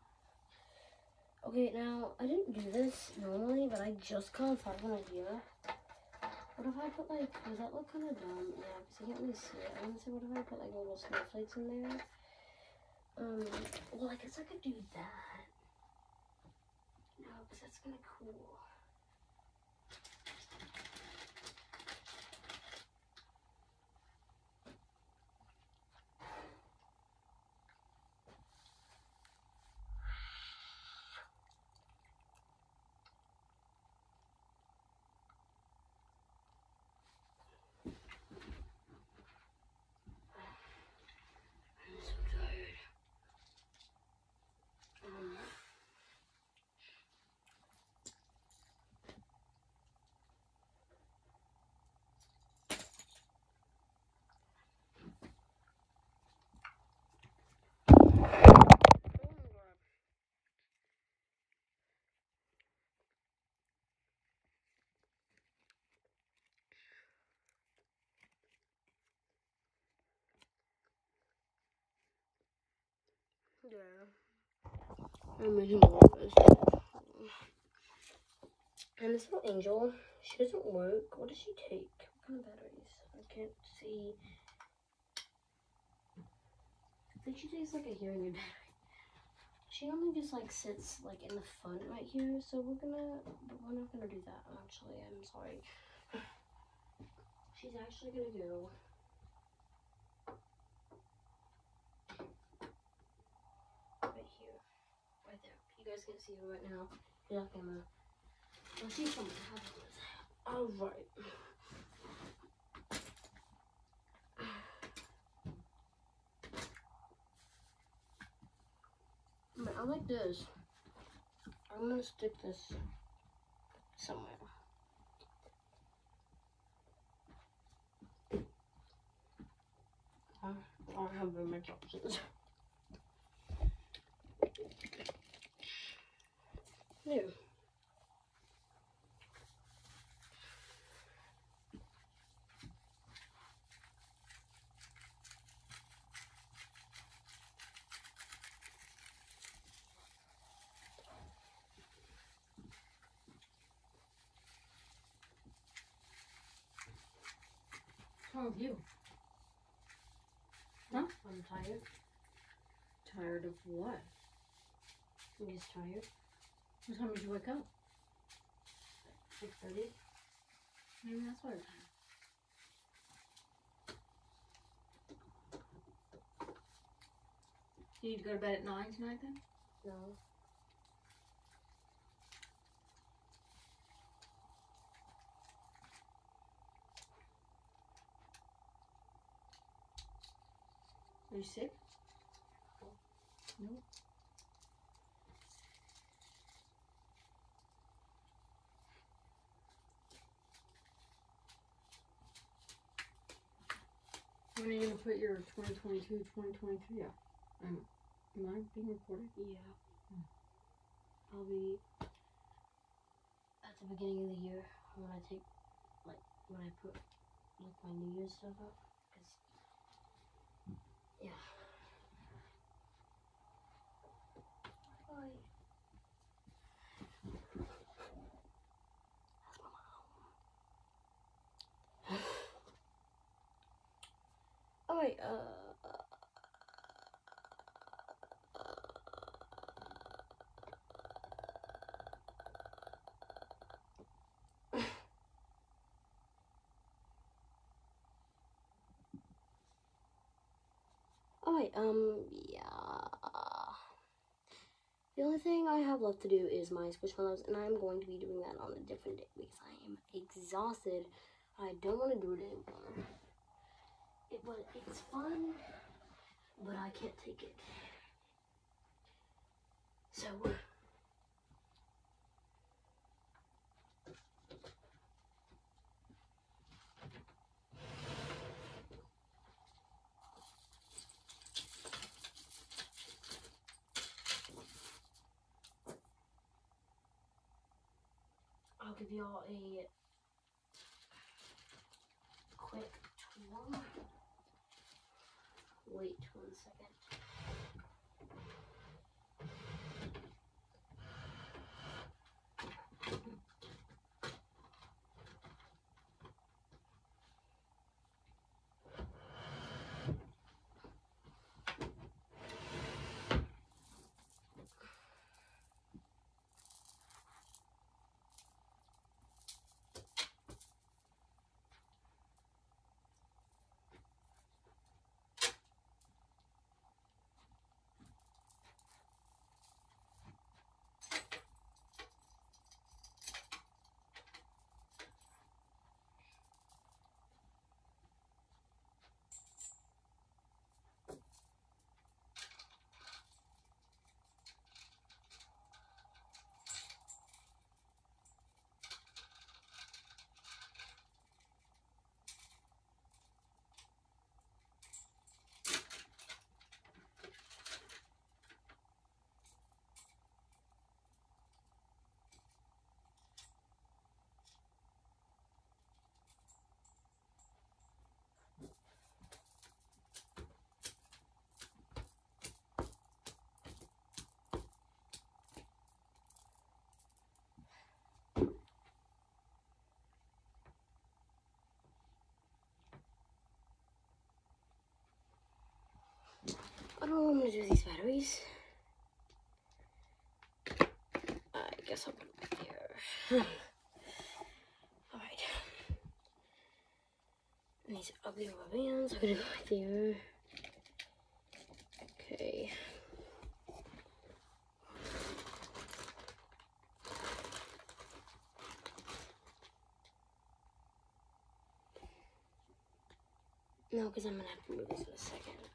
Okay, now I didn't do this normally, but I just kind of thought of an idea. What if I put like, does that look kind of dumb? Yeah, because I can't really see it. I want to say, what if I put like little snowflakes in there? Um, well, I guess I could do that. That's kind of cool. Yeah. I'm making. And this little angel, she doesn't work. What does she take? What kind of batteries? I can't see. I think she takes like a hearing aid battery. She only just like sits like in the front right here, so we're gonna, we're not gonna do that. Actually, I'm sorry. She's actually gonna go. Right here, right there. You guys can't see her right now. You're not gonna. Well, she's coming. All right. But I like this. I'm gonna stick this somewhere. I don't have been mixed up New. What's wrong with you? Huh? I'm tired. Tired of what? I'm just tired. What time did you wake up? Six thirty. Maybe that's why. You need to go to bed at nine tonight then? No. Are you sick? No. When are you gonna put your 2022, 2023 up? Um, am I being recorded? Yeah. I'll be at the beginning of the year when I take, like, when I put, like, my New Year's stuff up. Cause, yeah. Alright, uh. Um, yeah. The only thing I have left to do is my Squishmallows, and I'm going to be doing that on a different day because I am exhausted. I don't want to do it anymore. It, it's fun, but I can't take it. So, I'll give y'all a quick tour. Wait do with these batteries. I guess I'll put them back here. Alright. These ugly rubber bands, I'm gonna go right there. Okay. No, because I'm gonna have to move this in a second.